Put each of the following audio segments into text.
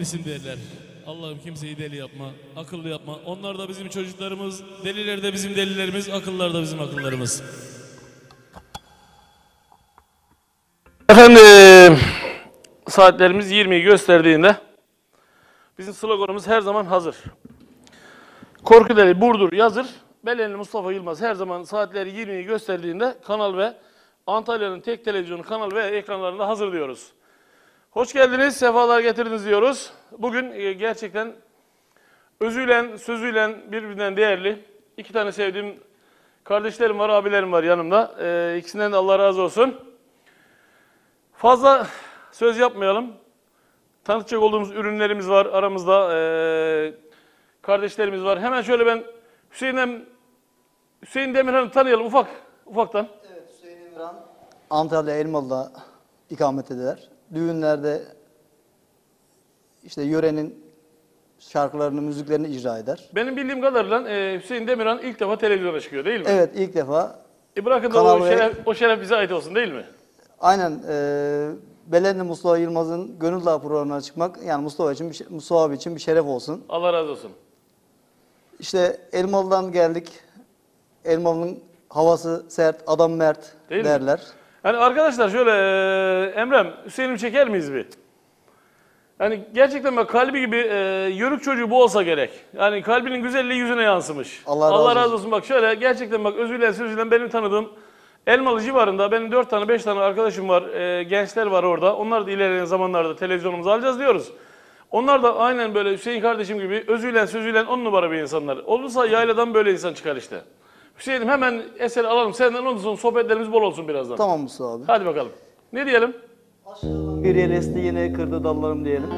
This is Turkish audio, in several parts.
delisin derler. Allah'ım kimseyi deli yapma, akıllı yapma. Onlar da bizim çocuklarımız, deliler de bizim delilerimiz, akıllar da bizim akıllarımız. Efendim, saatlerimiz 20'yi gösterdiğinde bizim sloganımız her zaman hazır. Korkudeli Burdur yazır. Belenli Mustafa Yılmaz her zaman saatleri 20'yi gösterdiğinde kanal ve Antalya'nın tek televizyonu kanal ve ekranlarında hazır diyoruz. Hoş geldiniz, sefalar getirdiniz diyoruz. Bugün e, gerçekten özüyle, sözüyle birbirinden değerli iki tane sevdiğim kardeşlerim var, abilerim var yanımda. E, ikisinden de Allah razı olsun. Fazla söz yapmayalım. Tanıtacak olduğumuz ürünlerimiz var aramızda. e, kardeşlerimiz var. Hemen şöyle ben Hüseyin'den Hüseyin Demirhan'ı tanıyalım ufak ufaktan. Evet, Hüseyin İmran Antalya Elmalı'da ikamet eder. Düğünlerde işte yörenin şarkılarını, müziklerini icra eder. Benim bildiğim kadarıyla e, Hüseyin Demirhan ilk defa televizyona çıkıyor değil mi? Evet, ilk defa E bırakın da Kanal o şeref, o şeref bize ait olsun değil mi? aynen e, Belenli Mustafa Yılmaz'ın Gönül Dağı programına çıkmak yani Mustafa için bir, Mustafa abi için bir şeref olsun. Allah razı olsun. İşte Elmalı'dan geldik. Elmalı'nın havası sert, adam mert Değil mi? derler. Yani arkadaşlar şöyle e, Emrem, Hüseyin'im çeker miyiz bir? Yani gerçekten bak kalbi gibi e, yörük çocuğu bu olsa gerek. Yani kalbinin güzelliği yüzüne yansımış. Allah razı Allah olsun. razı olsun. Bak şöyle gerçekten bak özüyle sözüyle benim tanıdığım Elmalı civarında benim dört tane beş tane arkadaşım var. e, gençler var orada. Onlar da ilerleyen zamanlarda televizyonumuzu alacağız diyoruz. Onlar da aynen böyle Hüseyin kardeşim gibi özüyle sözüyle on numara bir insanlar. Olursa yayladan böyle insan çıkar işte. Hüseyin'im hemen eseri alalım senden ondan sonra sohbetlerimiz bol olsun birazdan. Tamam Mustafa abi. Hadi bakalım. Ne diyelim? Bir yel esti yine kırdı dallarım diyelim.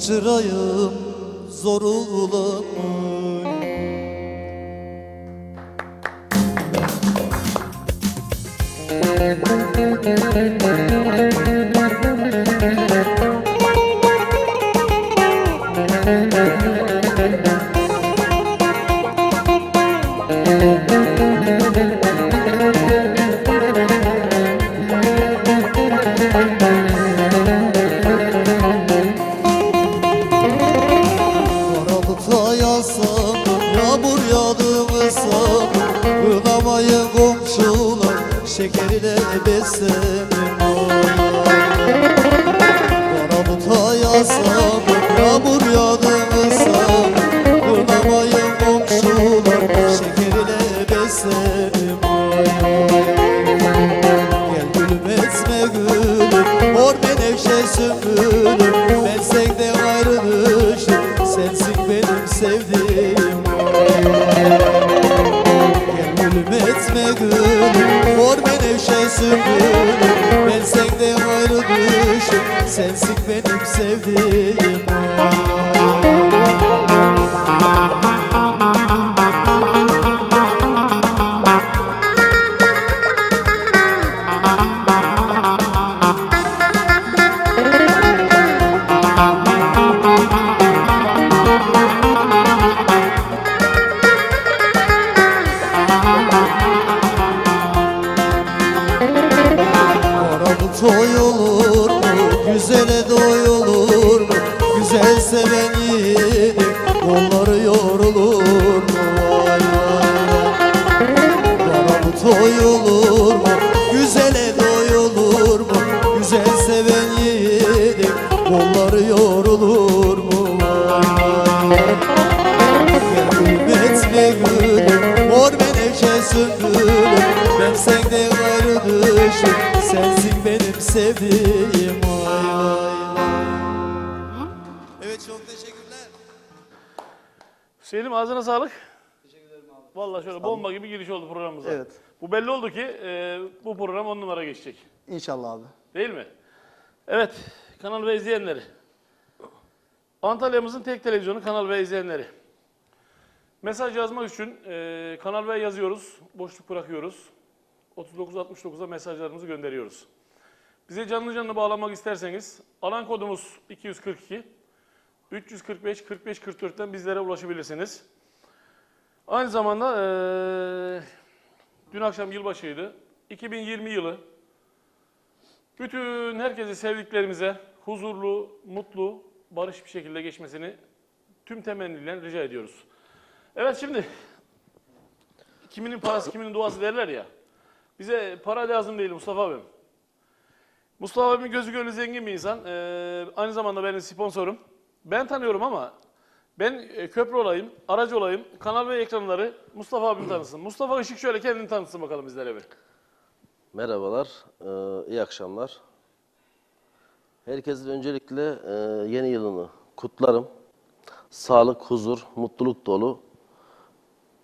Kaçırayım zor olan mı? Karabuta Antalya'mızın tek televizyonu kanal ve izleyenleri. Mesaj yazmak için e, kanal ve yazıyoruz, boşluk bırakıyoruz. 3969'a mesajlarımızı gönderiyoruz. Bize canlı canlı bağlanmak isterseniz alan kodumuz 242 345 45 44'ten bizlere ulaşabilirsiniz. Aynı zamanda e, dün akşam yılbaşıydı. 2020 yılı bütün herkesi sevdiklerimize huzurlu, mutlu, barış bir şekilde geçmesini tüm temenniyle rica ediyoruz. Evet şimdi kiminin parası kiminin duası derler ya. Bize para lazım değil Mustafa abim. Mustafa abimin gözü gönlü zengin bir insan. Ee, aynı zamanda benim sponsorum. Ben tanıyorum ama ben e, köprü olayım, aracı olayım, kanal ve ekranları Mustafa abim tanısın. Mustafa Işık şöyle kendini tanıtsın bakalım bizlere bir. Merhabalar, ee, iyi akşamlar. Herkesin öncelikle e, yeni yılını kutlarım. Sağlık, huzur, mutluluk dolu,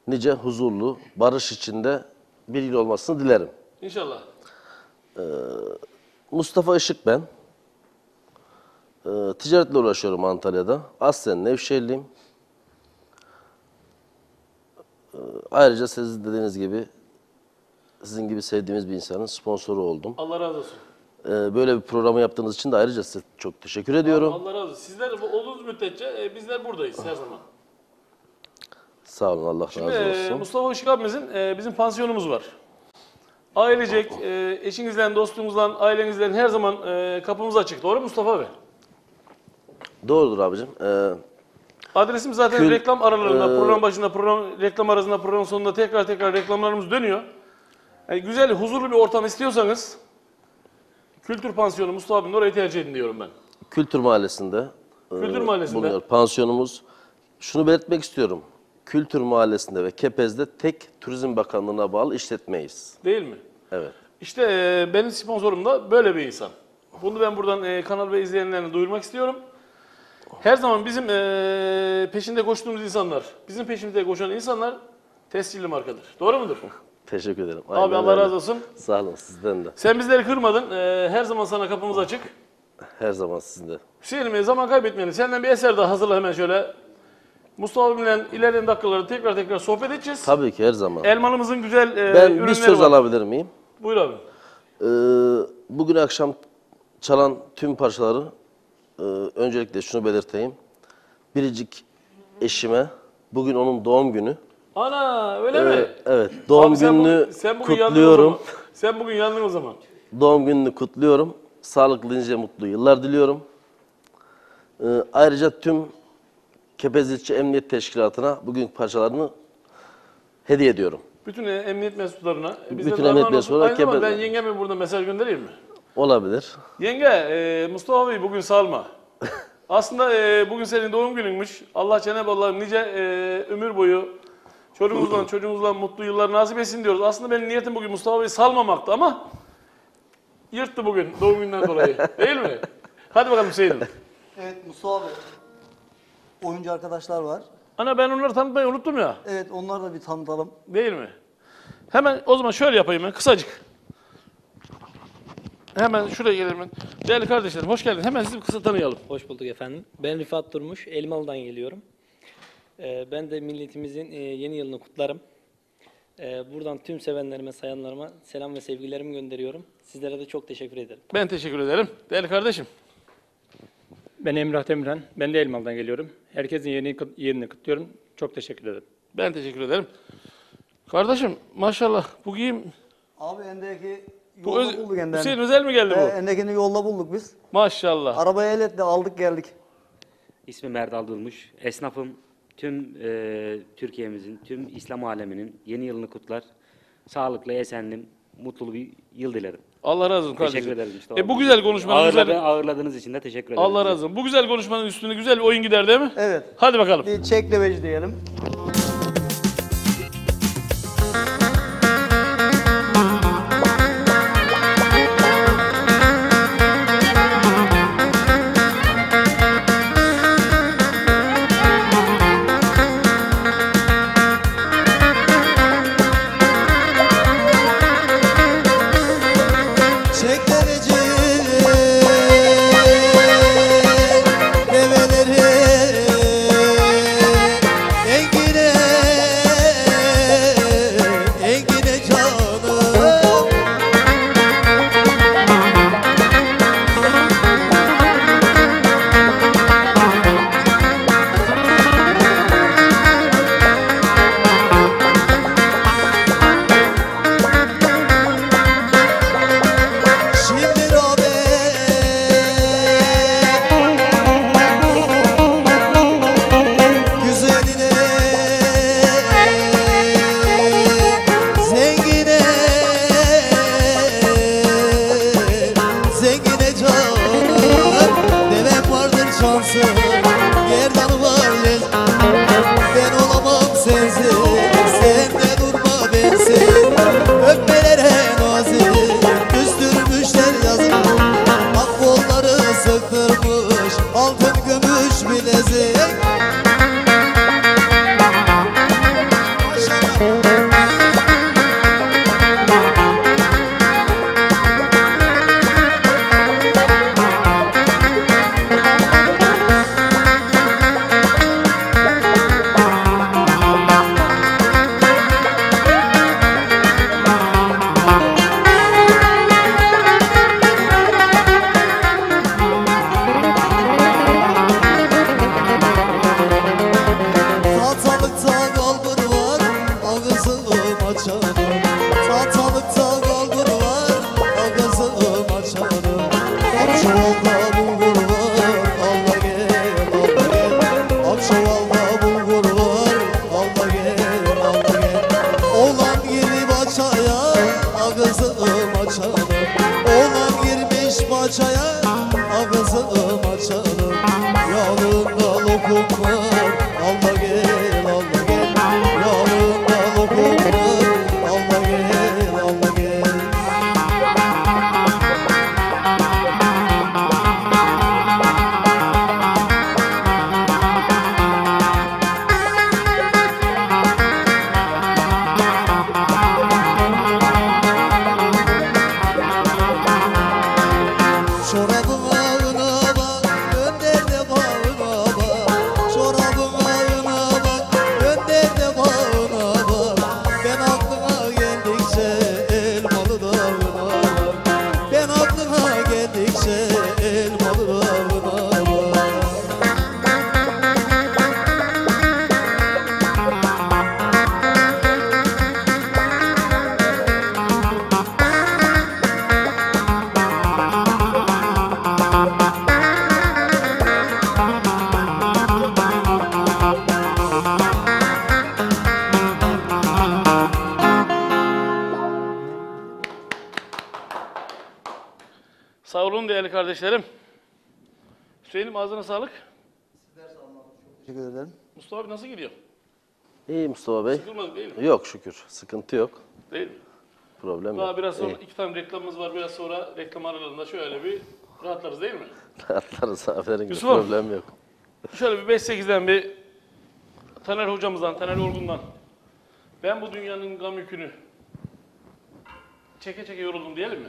nice huzurlu, barış içinde bir yıl olmasını dilerim. İnşallah. Mustafa Işık ben. Ee, ticaretle uğraşıyorum Antalya'da. Aslen Nevşehirliyim. Ee, ayrıca sizin dediğiniz gibi, sizin gibi sevdiğimiz bir insanın sponsoru oldum. Allah razı olsun. Ee, böyle bir programı yaptığınız için de ayrıca size çok teşekkür ediyorum. Allah razı olsun. Sizler bu- olduğunuz müddetçe e, bizler buradayız her zaman. Sağ olun Allah Şimdi razı e, olsun. Mustafa Işık abimizin e, bizim pansiyonumuz var. Ailecek, e, eşinizle, dostunuzla, ailenizle her zaman e, kapımız açık. Doğru mu Mustafa abi? Doğrudur abicim. Ee, Adresim zaten Kül- reklam aralarında, Ee, program başında, program reklam arasında, program sonunda tekrar tekrar reklamlarımız dönüyor. Yani güzel, huzurlu bir ortam istiyorsanız Kültür Pansiyonu Mustafa abinin orayı tercih edin diyorum ben. Kültür Mahallesi'nde. e, Kültür Mahallesi'nde. bulunuyor. Pansiyonumuz. Şunu belirtmek istiyorum. Kültür Mahallesi'nde ve Kepez'de tek Turizm Bakanlığı'na bağlı işletmeyiz. Değil mi? Evet. İşte e, benim sponsorum da böyle bir insan. Bunu ben buradan e, kanal ve izleyenlerine duyurmak istiyorum. Her zaman bizim e, peşinde koştuğumuz insanlar, bizim peşimizde koşan insanlar tescilli markadır. Doğru mudur? Teşekkür ederim. Abi Aynen Allah öyle. razı olsun. Sağ olun sizden de. Sen bizleri kırmadın. E, her zaman sana kapımız açık. Her zaman sizin de. Hüseyin'im zaman kaybetmeyelim. Senden bir eser daha hazırla hemen şöyle. Mustafa abimle ilerleyen dakikalarda tekrar tekrar sohbet edeceğiz. Tabii ki her zaman. Elmalımızın güzel e, ben ürünleri bir söz var. alabilir miyim? Buyur abi. Ee, bugün akşam çalan tüm parçaları e, öncelikle şunu belirteyim. Biricik eşime bugün onun doğum günü. Ana öyle mi? Ee, evet doğum Abi sen gününü bugün- sen bugün yandın o kutluyorum. Sen bugün yandın o zaman. Doğum gününü kutluyorum. Sağlıklı nice mutlu yıllar diliyorum. Ee, ayrıca tüm Kepez İlçe Emniyet Teşkilatı'na bugün parçalarını hediye ediyorum. Bütün emniyet mensuplarına. e, biz de Bütün emniyet mensuplarına Aynı Kepez- ben yengeme burada mesaj göndereyim mi? Olabilir. Yenge, e, Mustafa Bey bugün salma. Aslında e, bugün senin doğum gününmüş. Allah Cenab-ı Allah nice e, ömür boyu çocuğumuzla çocuğumuzla mutlu yıllar nasip etsin diyoruz. Aslında benim niyetim bugün Mustafa Bey'i salmamaktı ama yırttı bugün doğum günden dolayı. Değil mi? Hadi bakalım Hüseyin'im. Evet Mustafa abi. Oyuncu arkadaşlar var. Ana ben onları tanıtmayı unuttum ya. Evet onları da bir tanıtalım. Değil mi? Hemen o zaman şöyle yapayım ben kısacık. Hemen şuraya gelelim ben. Değerli kardeşlerim hoş geldiniz. Hemen sizi kısa tanıyalım. Hoş bulduk efendim. Ben Rifat Durmuş, Elmalı'dan geliyorum. Ee, ben de milletimizin e, yeni yılını kutlarım. Ee, buradan tüm sevenlerime, sayanlarıma selam ve sevgilerimi gönderiyorum. Sizlere de çok teşekkür ederim. Ben teşekkür ederim. Değerli kardeşim. Ben Emrah Demirhan. Ben de Elmalı'dan geliyorum. Herkesin yeni yerini kutluyorum. Çok teşekkür ederim. Ben teşekkür ederim. Kardeşim maşallah bu giyim Abi endeki bu yolda öz, bulduk endeni. Hüseyin özel mi geldi bu? endekini yolda bulduk biz. Maşallah. Arabaya el etti aldık geldik. İsmim Erdal Durmuş. Esnafım tüm e, Türkiye'mizin, tüm İslam aleminin yeni yılını kutlar. Sağlıklı, esenli, mutlu bir yıl dilerim. Allah razı olsun kardeşim. Teşekkür ederim. Mustafa E, bu güzel konuşmanın Ağırladı- güzel... Ağırladığınız için de teşekkür ederim. Allah razı olsun. Bu güzel konuşmanın üstüne güzel bir oyun gider değil mi? Evet. Hadi bakalım. Bir çekleveci diyelim. Ağzına sağlık. Teşekkür ederim. Mustafa abi nasıl gidiyor? İyi Mustafa Bey. Sıkılmadık değil mi? Yok şükür. Sıkıntı yok. Değil mi? Problem Daha yok. biraz sonra İyi. iki tane reklamımız var. Biraz sonra reklam aralarında şöyle bir rahatlarız değil mi? Atlarız aferin. Yusuf'um. Problem yok. Şöyle bir 5-8'den bir Taner hocamızdan, Taner Orgun'dan. Ben bu dünyanın gam yükünü çeke çeke yoruldum diyelim mi?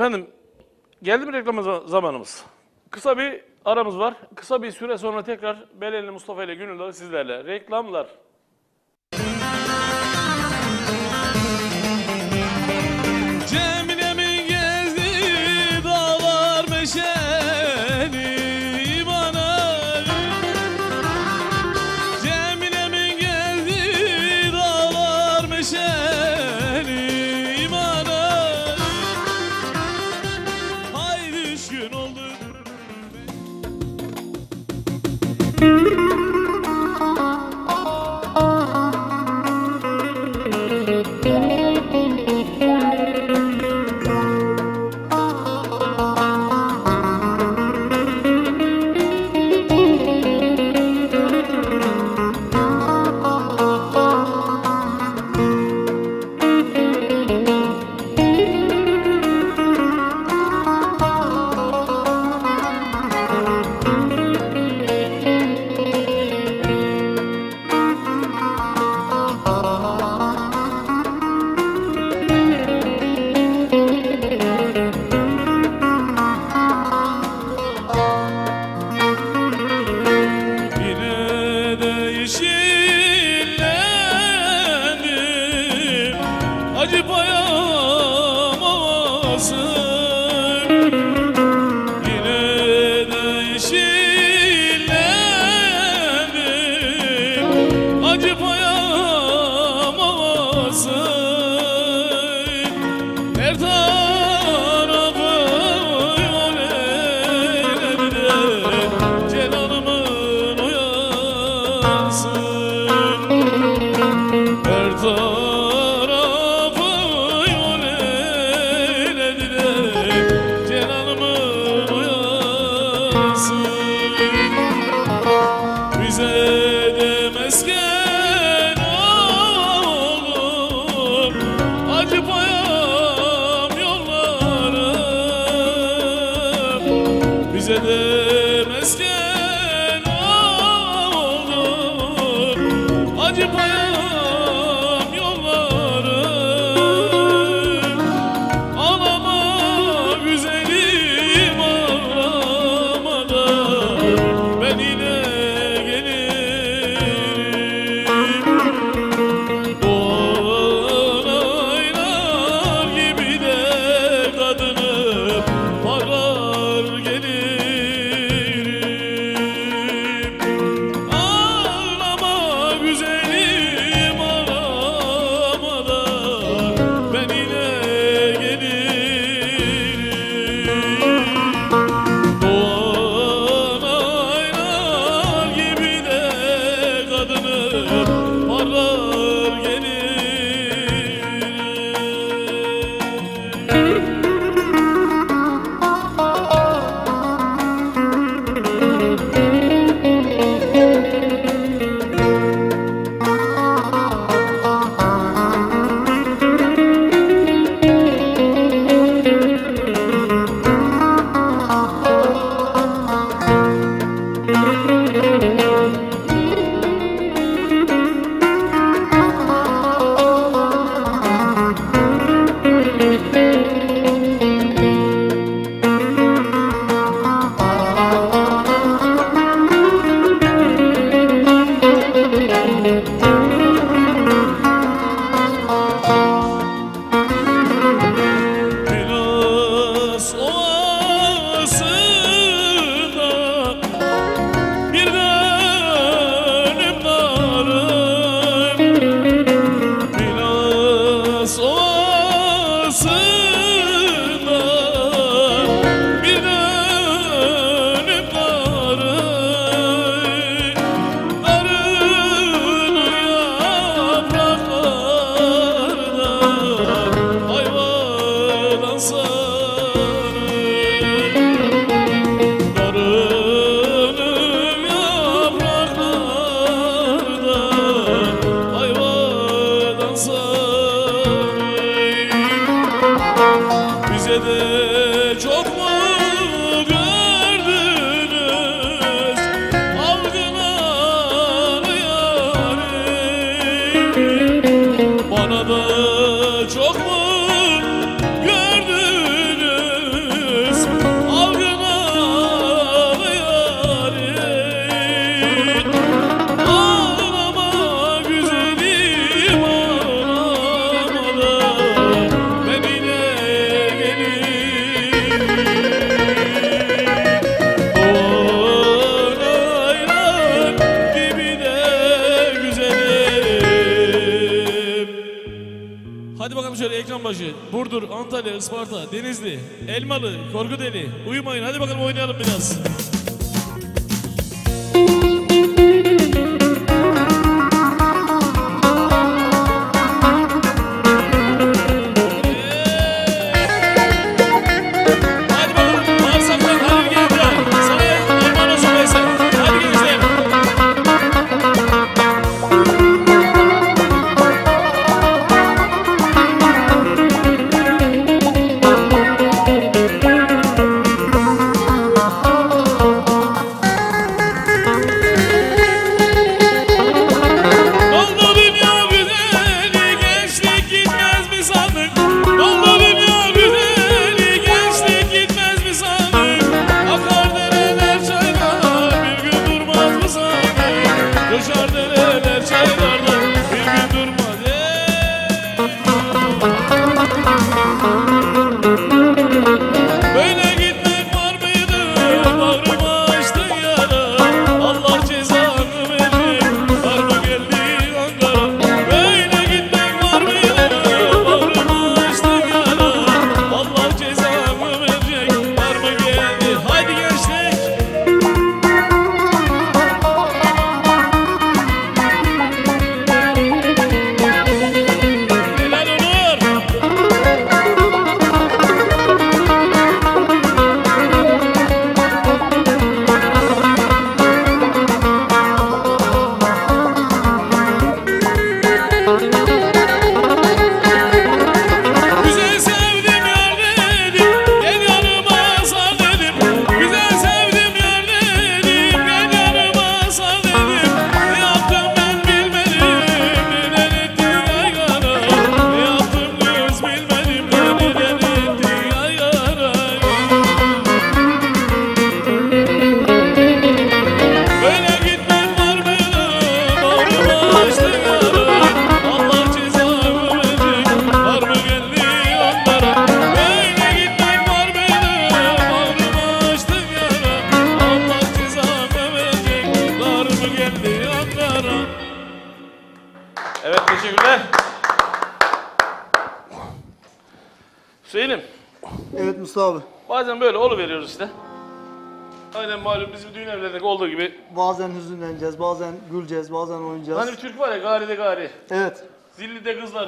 Efendim, geldi mi reklam zamanımız? Kısa bir aramız var. Kısa bir süre sonra tekrar Beleli Mustafa ile Gönül'de sizlerle. Reklamlar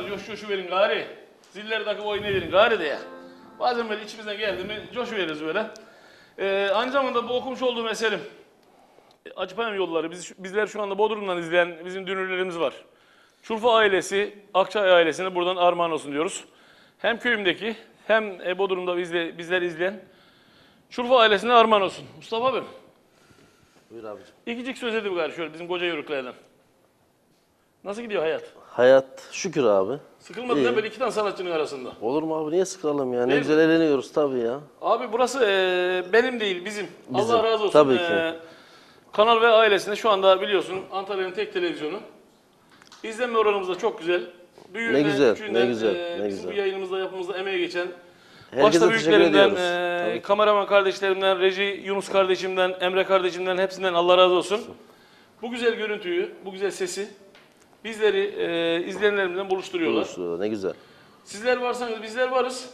Coş coşu verin gari. Zilleri takıp oynayıverin gari de ya. Bazen böyle içimizden geldi mi coşu veririz böyle. Ee, aynı zamanda bu okumuş olduğum eserim. e, Acıpayam yolları. Biz, bizler şu anda Bodrum'dan izleyen bizim dünürlerimiz var. Çulfa ailesi, Akçay ailesine buradan armağan olsun diyoruz. Hem köyümdeki hem e, Bodrum'da bizle, bizleri izleyen Çulfa ailesine armağan olsun. Mustafa abi, Buyur abicim. ikicik söz edip gari şöyle bizim koca yörüklerden. Nasıl gidiyor hayat? Hayat şükür abi. Sıkılmadın değil mi böyle iki tane sanatçının arasında? Olur mu abi niye sıkılalım ya? Ne Değil güzel eğleniyoruz tabii ya. Abi burası eee, benim değil bizim. Bizim, Allah razı olsun. tabii ki. Eee, Kanal ve ailesinde şu anda biliyorsun Antalya'nın tek televizyonu. İzlenme oranımız da çok güzel. Büyüğünden, Ne güzel, küçüğünden, ne güzel, eee, ne bizim güzel. bu yayınımızda yapımızda emeği geçen Herkese başta teşekkür ediyoruz. eee, Tabii. kameraman kardeşlerimden, reji Yunus kardeşimden, Emre kardeşimden hepsinden Allah razı olsun. Bu güzel görüntüyü, bu güzel sesi bizleri eee izleyenlerimizden buluşturuyorlar. Buluşturuyor, Ne güzel. Sizler varsanız bizler varız.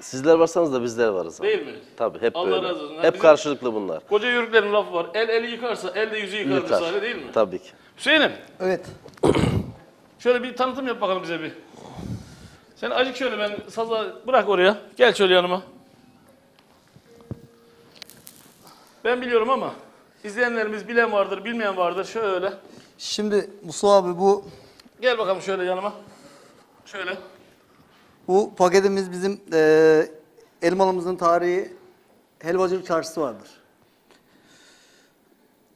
Sizler varsanız da bizler varız. abi. Değil mi? Tabii hep Allah böyle. razı olsun. Hep bizim- karşılıklı bunlar. Koca yörüklerin lafı var. El eli yıkarsa el de yüzü yıkar, Yıkar. misali değil mi? Tabii ki. Hüseyin'im Evet. şöyle bir tanıtım yap bakalım bize bir. Sen acık şöyle ben saza bırak oraya. Gel şöyle yanıma. Ben biliyorum ama izleyenlerimiz bilen vardır, bilmeyen vardır. Şöyle. Şimdi Mustafa abi bu Gel bakalım şöyle yanıma. Şöyle. bu paketimiz bizim eee elmalımızın tarihi helvacılık çarşısı vardır.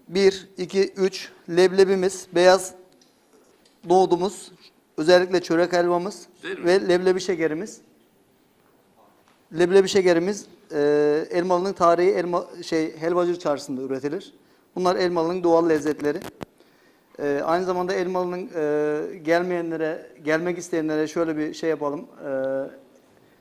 1, 2, 3 leblebimiz, beyaz nohudumuz, özellikle çörek helvamız ve leblebi şekerimiz. Leblebi şekerimiz eee Elmalı'nın tarihi elma şey helvacılık çarşısında üretilir. Bunlar Elmalı'nın doğal lezzetleri. Ee, aynı zamanda Elmalı'nın e, gelmeyenlere, gelmek isteyenlere şöyle bir şey yapalım.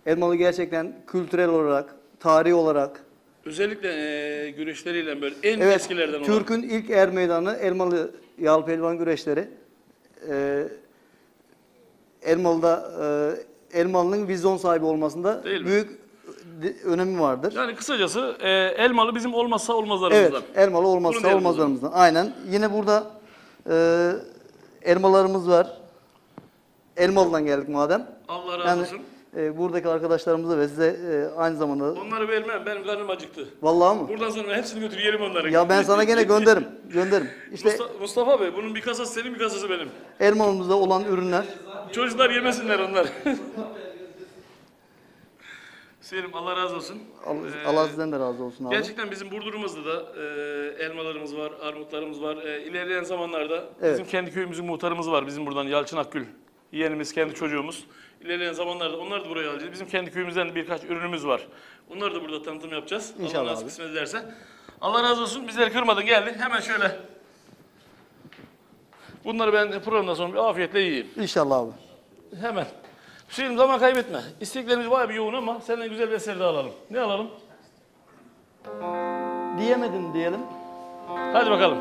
Ee, Elmalı gerçekten kültürel olarak, tarihi olarak, Özellikle eee güreşleriyle böyle en evet, eskilerden olan. Türk'ün ilk er meydanı Elmalı Yağlı Pelvan güreşleri. Ee, Elmalı'da Elmalı'nın vizyon sahibi olmasında Değil mi? büyük de- önemi vardır. Yani kısacası e, elmalı bizim olmazsa Evet, olmazlarımızdan. elmalı Bunu olmazsa diyelim o olmazlarımızdan. Aynen. Yine burada e, elmalarımız var. Elmalı'dan geldik madem. Allah razı Yani olsun. e, buradaki arkadaşlarımıza ve size e, aynı zamanda Onları vermem. Benim karnım acıktı. vallahi mı? Buradan sonra hepsini götür yerim onları. Ya ben sana gene gönderirim. Gönderirim. İşte Mustafa, Mustafa Bey bunun bir kasası senin bir kasası benim. elmalımızda olan ürünler Çocuklar yemesinler onlar. Selim Allah razı olsun. Allah, Ee, Allah sizden de razı olsun abi. Gerçekten bizim Burdur'umuzda da e, elmalarımız var, armutlarımız var. E, ilerleyen zamanlarda Evet. bizim kendi köyümüzün muhtarımız var. Bizim buradan Yalçın Akgül. Yeğenimiz, kendi çocuğumuz. İlerleyen zamanlarda onlar da buraya alacağız. Bizim kendi köyümüzden birkaç ürünümüz var. Onları da burada tanıtım yapacağız. İnşallah Allah nasip kısmet ederse. Allah razı olsun. Bizleri kırmadın geldin. Hemen şöyle. Bunları ben programdan sonra afiyetle yiyeyim. İnşallah abi. Hemen. Hüseyin zaman kaybetme. İsteklerimiz bayağı bir yoğun ama senden güzel bir eser de alalım. Ne alalım? Diyemedin diyelim. Hadi bakalım.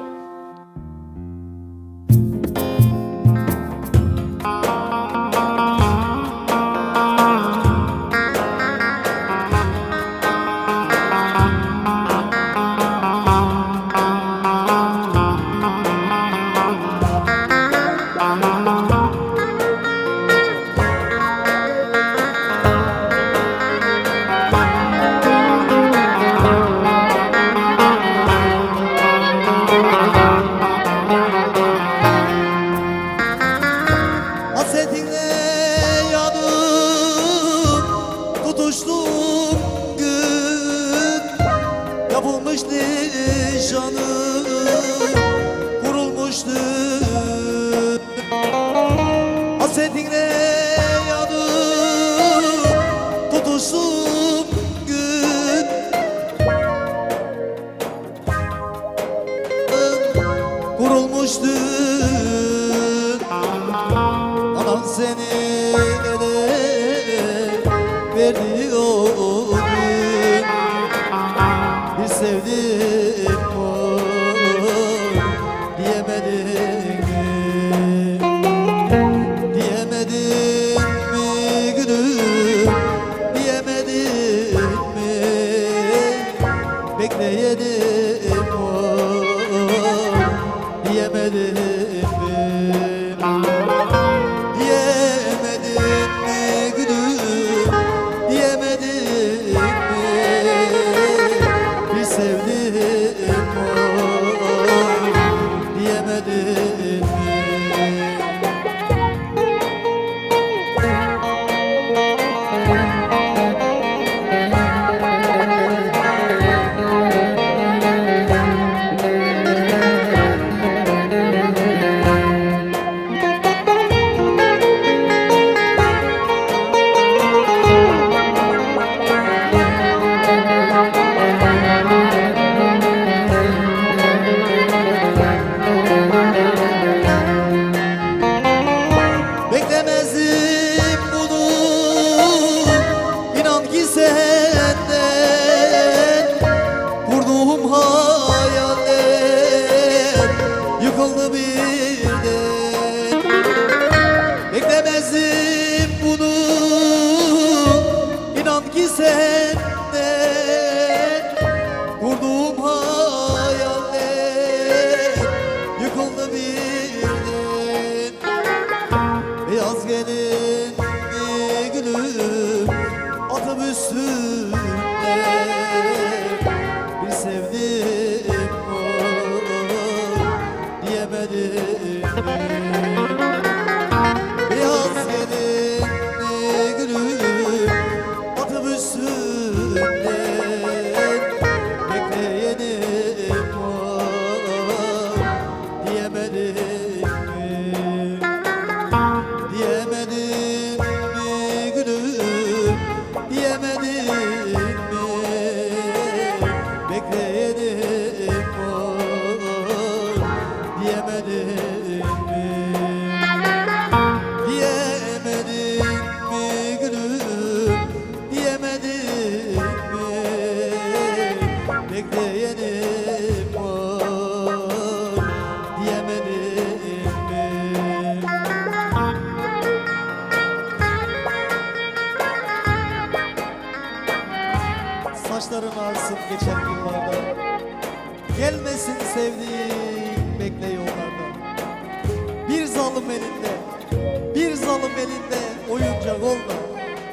elinde oyuncak olma.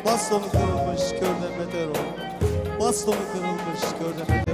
Bastonu kırılmış körlemeder ol. Bastonu kırılmış körlemeder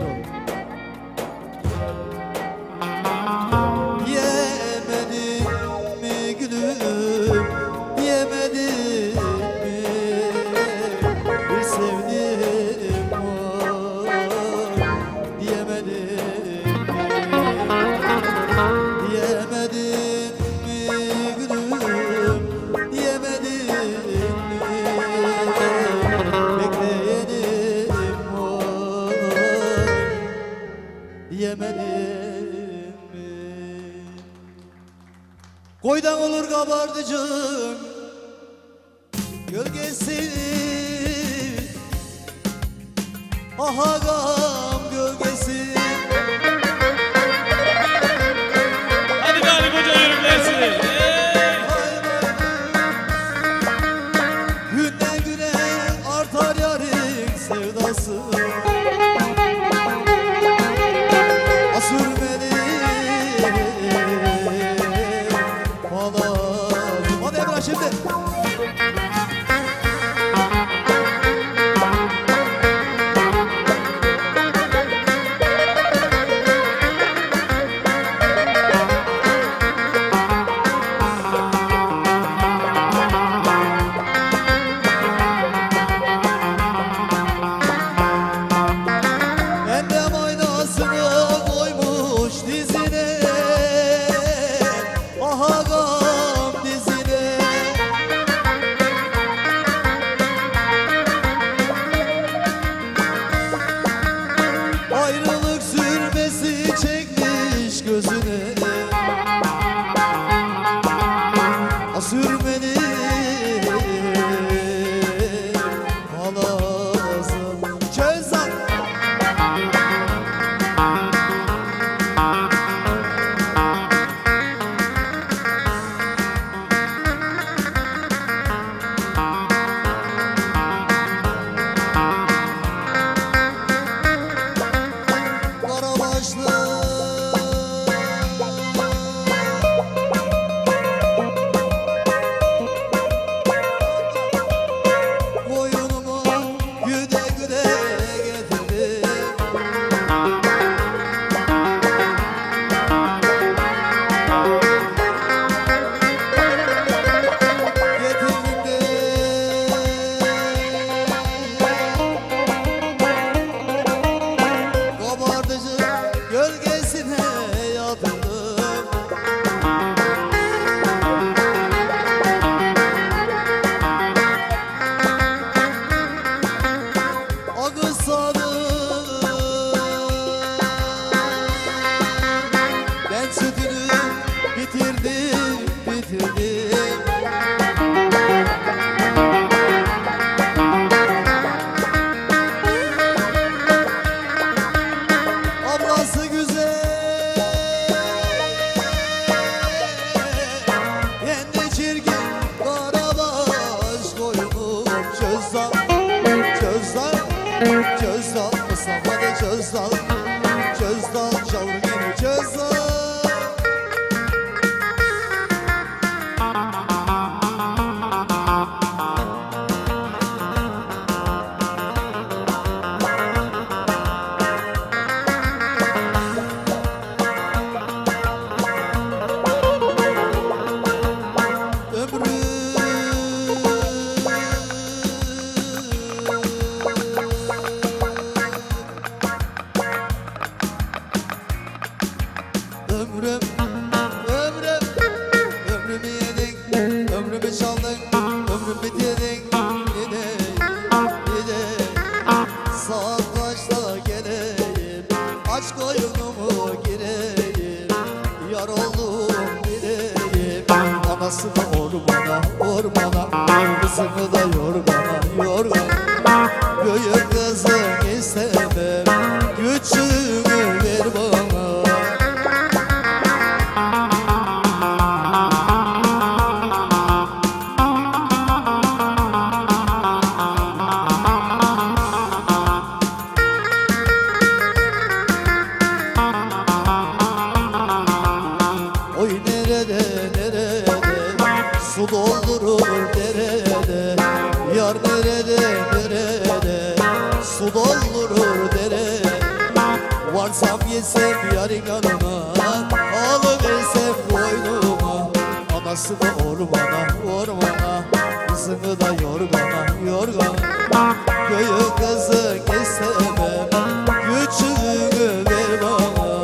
Kızını da yorgana yorgana Köyü kızı istemem Küçüğünü ver bana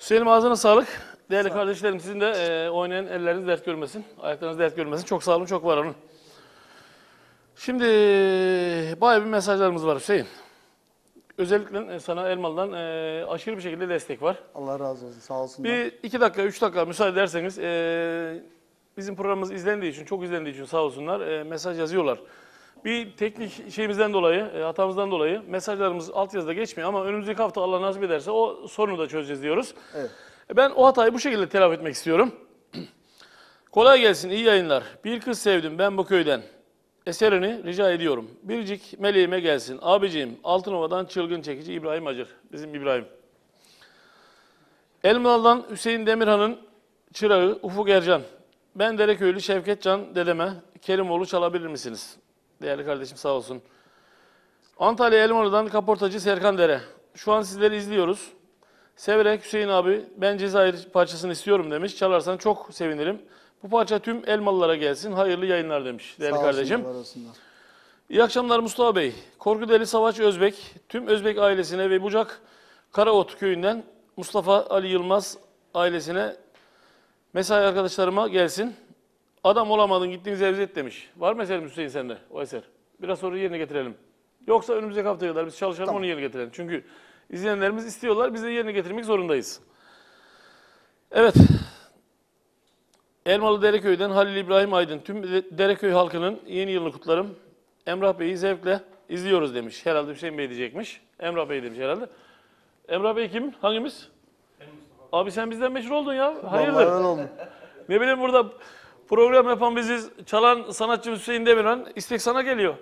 Hüseyin ağzına sağlık. Değerli kardeşlerim sizin de e, oynayan elleriniz dert görmesin. Ayaklarınız dert görmesin. Çok sağ olun, çok var olun. Şimdi bayağı bir mesajlarımız var Hüseyin. Özellikle e, sana Elmalı'dan e, aşırı bir şekilde destek var. Allah razı olsun. Sağ olsunlar. Bir iki dakika, üç dakika müsaade ederseniz e, bizim programımız izlendiği için, çok izlendiği için sağ olsunlar e, mesaj yazıyorlar. Bir teknik şeyimizden dolayı, e, hatamızdan dolayı mesajlarımız altyazıda geçmiyor ama önümüzdeki hafta Allah nasip ederse o sorunu da çözeceğiz diyoruz. Evet. Ben o hatayı bu şekilde telafi etmek istiyorum. Kolay gelsin, iyi yayınlar. Bir kız sevdim ben bu köyden. Eserini rica ediyorum. Biricik meleğime gelsin. Abiciğim Altınova'dan çılgın çekici İbrahim Acır. Bizim İbrahim. Elmalı'dan Hüseyin Demirhan'ın çırağı Ufuk Ercan. Ben Dereköylü Şevket Can dedeme Kerimoğlu çalabilir misiniz? Değerli kardeşim sağ olsun. Antalya Elmalı'dan kaportacı Serkan Dere. Şu an sizleri izliyoruz. Severek Hüseyin abi ben Cezayir parçasını istiyorum demiş. Çalarsan çok sevinirim. Bu parça tüm Elmalılara gelsin. Hayırlı yayınlar demiş değerli Sağ kardeşim. olsunlar. İyi akşamlar Mustafa Bey. Korkudeli Savaş Özbek, tüm Özbek ailesine ve Bucak Karaot köyünden Mustafa Ali Yılmaz ailesine mesai arkadaşlarıma gelsin. Adam olamadın gittin zevzet demiş. Var mı eserim Hüseyin sende o eser? Biraz sonra yerine getirelim. Yoksa önümüzdeki haftaya kadar biz çalışalım Tamam. onu yerine getirelim. Çünkü izleyenlerimiz istiyorlar biz de yerine getirmek zorundayız. Evet. Elmalı Dereköy'den Halil İbrahim Aydın. Tüm De- Dereköy halkının yeni yılını kutlarım. Emrah Bey'i zevkle izliyoruz demiş. Herhalde Hüseyin Bey diyecekmiş. Emrah Bey demiş herhalde. Emrah Bey kim? Hangimiz? Abi sen bizden meşhur oldun ya. Hayırdır? Vallahi oldu. Ne bileyim burada program yapan biziz. Çalan sanatçı Hüseyin Demirhan. istek sana geliyor.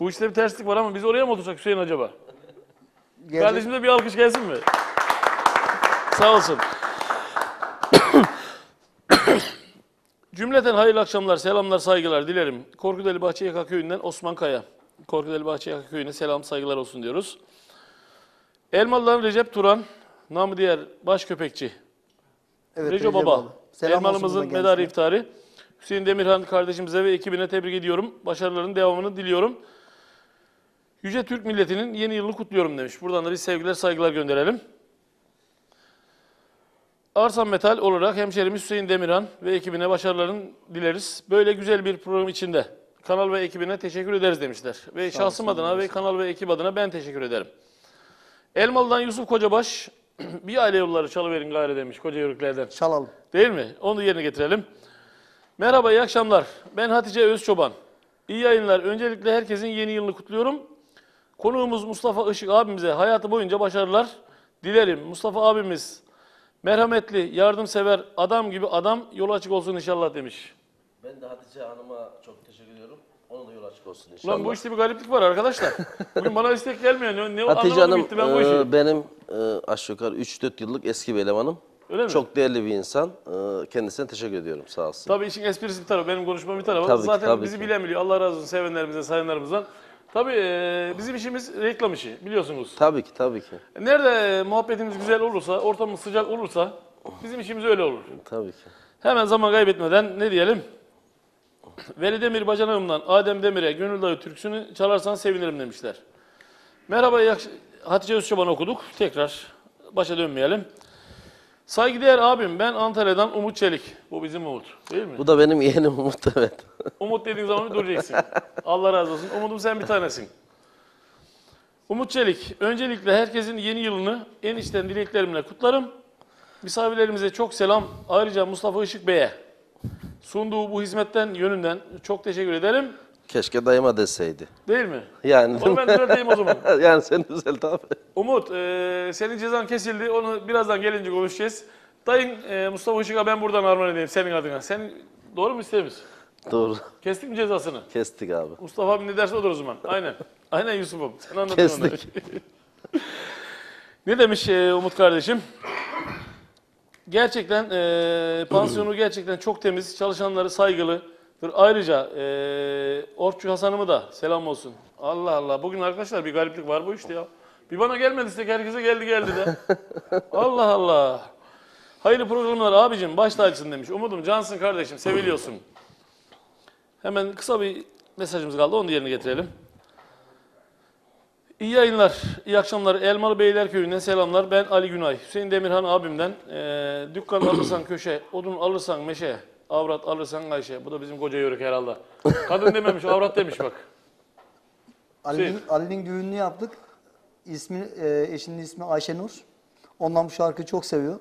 Bu işte bir terslik var ama biz oraya mı otursak Hüseyin acaba? Gelecek- Kardeşimize bir alkış gelsin mi? Sağ olsun. Cümleten hayırlı akşamlar, selamlar, saygılar dilerim. Korkudeli Bahçeyaka Köyü'nden Osman Kaya. Korkudeli Bahçeyaka Köyü'ne selam, saygılar olsun diyoruz. Elmalı'dan Recep Turan, namı diğer baş köpekçi. Evet, Reco Recep Baba, Elmalımızın medarı iftarı. Hüseyin Demirhan kardeşimize ve ekibine tebrik ediyorum. Başarıların devamını diliyorum. Yüce Türk milletinin yeni yılını kutluyorum demiş. Buradan da bir sevgiler, saygılar gönderelim. Arsan Metal olarak hemşerimiz Hüseyin Demirhan ve ekibine başarıların dileriz. Böyle güzel bir program içinde kanal ve ekibine teşekkür ederiz demişler. Ve şahsım adına ve kanal ve ekip adına ben teşekkür ederim. Elmalı'dan Yusuf Kocabaş, bir aile yolları çalıverin gayri demiş Koca Yörükler'den. Çalalım. Değil mi? Onu yerine getirelim. Merhaba, iyi akşamlar. Ben Hatice Özçoban. İyi yayınlar. Öncelikle herkesin yeni yılını kutluyorum. Konuğumuz Mustafa Işık abimize hayatı boyunca başarılar dilerim. Mustafa abimiz merhametli, yardımsever, adam gibi adam yolu açık olsun inşallah demiş. Ben de Hatice Hanım'a çok teşekkür ediyorum. Onun da yolu açık olsun inşallah. Ulan bu işte bir gariplik var arkadaşlar. Bugün bana istek gelmiyor. Ne, ne Hatice Hanım gitti ben bu işi. e, benim e, aşağı yukarı 3-4 yıllık eski bir elemanım. Öyle mi? Çok değerli bir insan. E, kendisine teşekkür ediyorum sağ olsun. Tabii işin esprisi bir tarafı, benim konuşmam bir tarafı. Tabii ki, Zaten tabii bizi ki. bilen biliyor. Allah razı olsun sevenlerimizden, sayanlarımızdan. Tabii e, bizim işimiz reklam işi biliyorsunuz. Tabii ki tabii ki. Nerede muhabbetimiz güzel olursa, ortamımız sıcak olursa bizim işimiz öyle olur. Tabii ki. Hemen zaman kaybetmeden ne diyelim? Veli Demir bacanağımdan Adem Demir'e Gönül Dağı türküsünü çalarsan sevinirim demişler. Merhaba Hatice Özçoban okuduk. Tekrar başa dönmeyelim. Saygıdeğer abim ben Antalya'dan Umut Çelik. Bu bizim Umut değil mi? Bu da benim yeğenim Umut evet. Umut dediğin zaman duracaksın. Allah razı olsun. Umudum sen bir tanesin. Umut Çelik, öncelikle herkesin yeni yılını en içten dileklerimle kutlarım. Misafirlerimize çok selam. Ayrıca Mustafa Işık Bey'e sunduğu bu hizmetten yönünden çok teşekkür ederim. Keşke dayıma deseydi. Değil mi? Yani Onu ben düzelteyim o zaman. yani sen düzelt abi. Umut, e, senin cezan kesildi. Onu birazdan gelince konuşacağız. Dayın e, Mustafa Işık'a ben buradan armağan edeyim senin adına. Sen doğru mu istemiş? Doğru. Kestik mi cezasını? Kestik abi. Mustafa abi ne derse odur o zaman. Aynen. Aynen Yusuf'um. Sen anladın. Kestik. ne demiş e, Umut kardeşim? Gerçekten e, pansiyonu gerçekten çok temiz. Çalışanları saygılıdır. Ayrıca e, Orçu Hasan'ımı da selam olsun. Allah Allah. Bugün arkadaşlar bir gariplik var bu işte ya. Bir bana gelmedi istek herkese geldi geldi de. Allah Allah. Hayırlı programlar abicim baş tacısın demiş. Umudum cansın kardeşim seviliyorsun. Hemen kısa bir mesajımız kaldı onu yerine getirelim. İyi yayınlar, iyi akşamlar. Elmalı Beyler Köyü'nden selamlar. Ben Ali Günay. Hüseyin Demirhan abimden. Eee dükkan alırsan köşe, odun alırsan meşe, avrat alırsan Ayşe. Bu da bizim koca yörük herhalde. Kadın dememiş, avrat demiş bak. Ali'nin Ali'nin düğününü yaptık. İsmi, e, eşinin ismi Ayşenur. Ondan bu şarkıyı çok seviyor.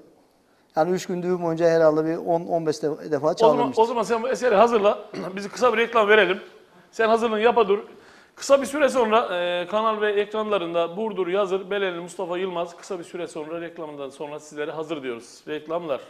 Yani üç gün düğün boyunca herhalde bir 10-15 defa, O zaman, o zaman sen bu eseri hazırla. Bizi kısa bir reklam verelim. Sen hazırlığını yapa dur. Kısa bir süre sonra eee, kanal ve ekranlarında Burdur Yazır, Beleli Mustafa Yılmaz kısa bir süre sonra reklamından sonra sizlere hazır diyoruz. Reklamlar.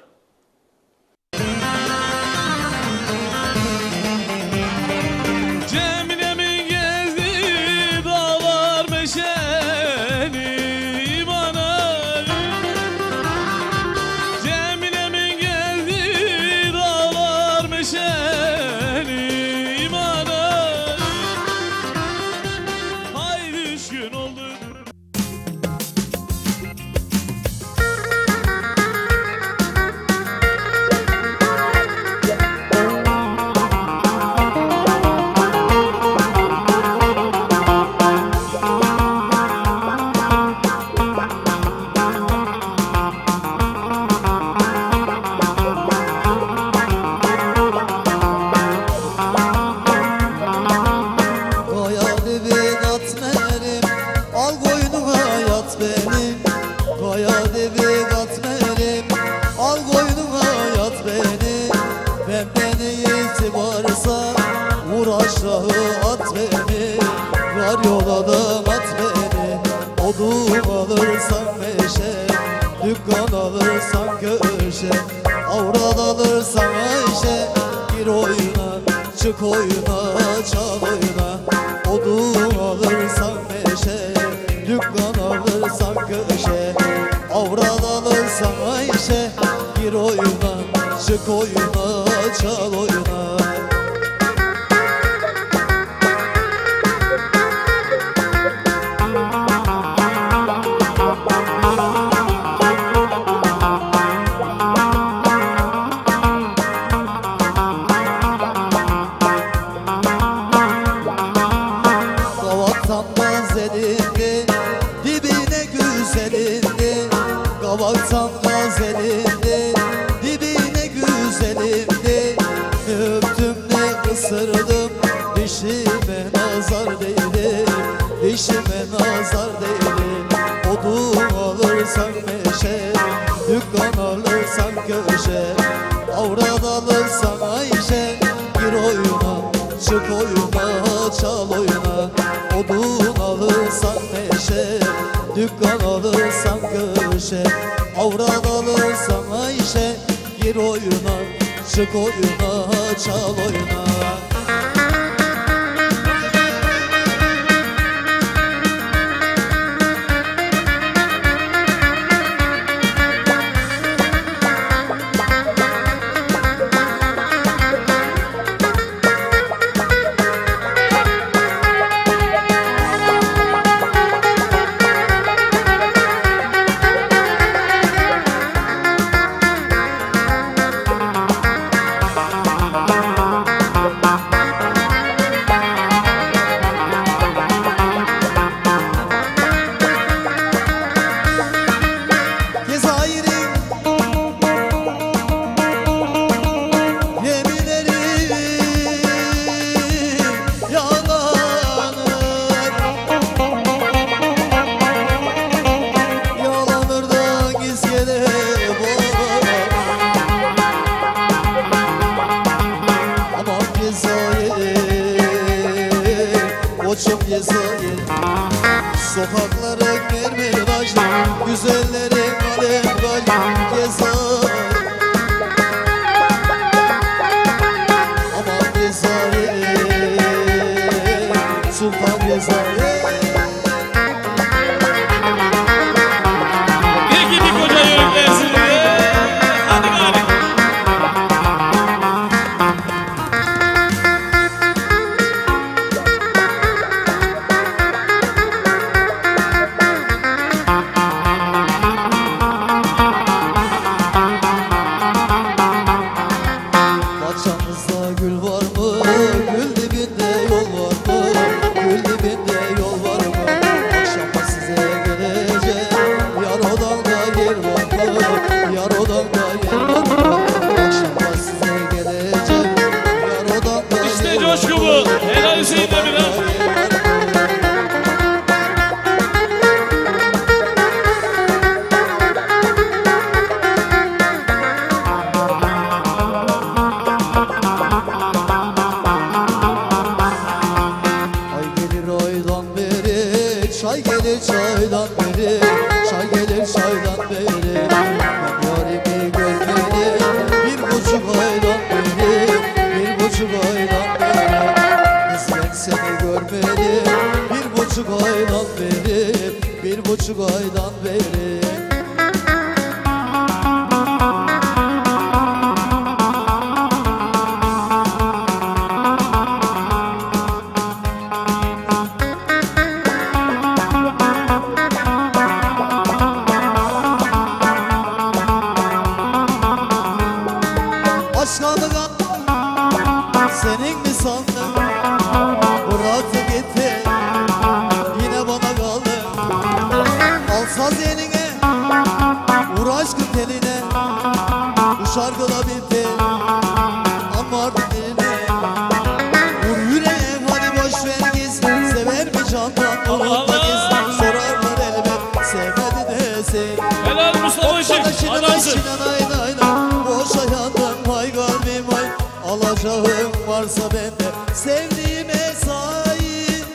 Nay nay nay Boş hayattan vay kalbim vay Alacağım varsa bende Sevdiğime sahip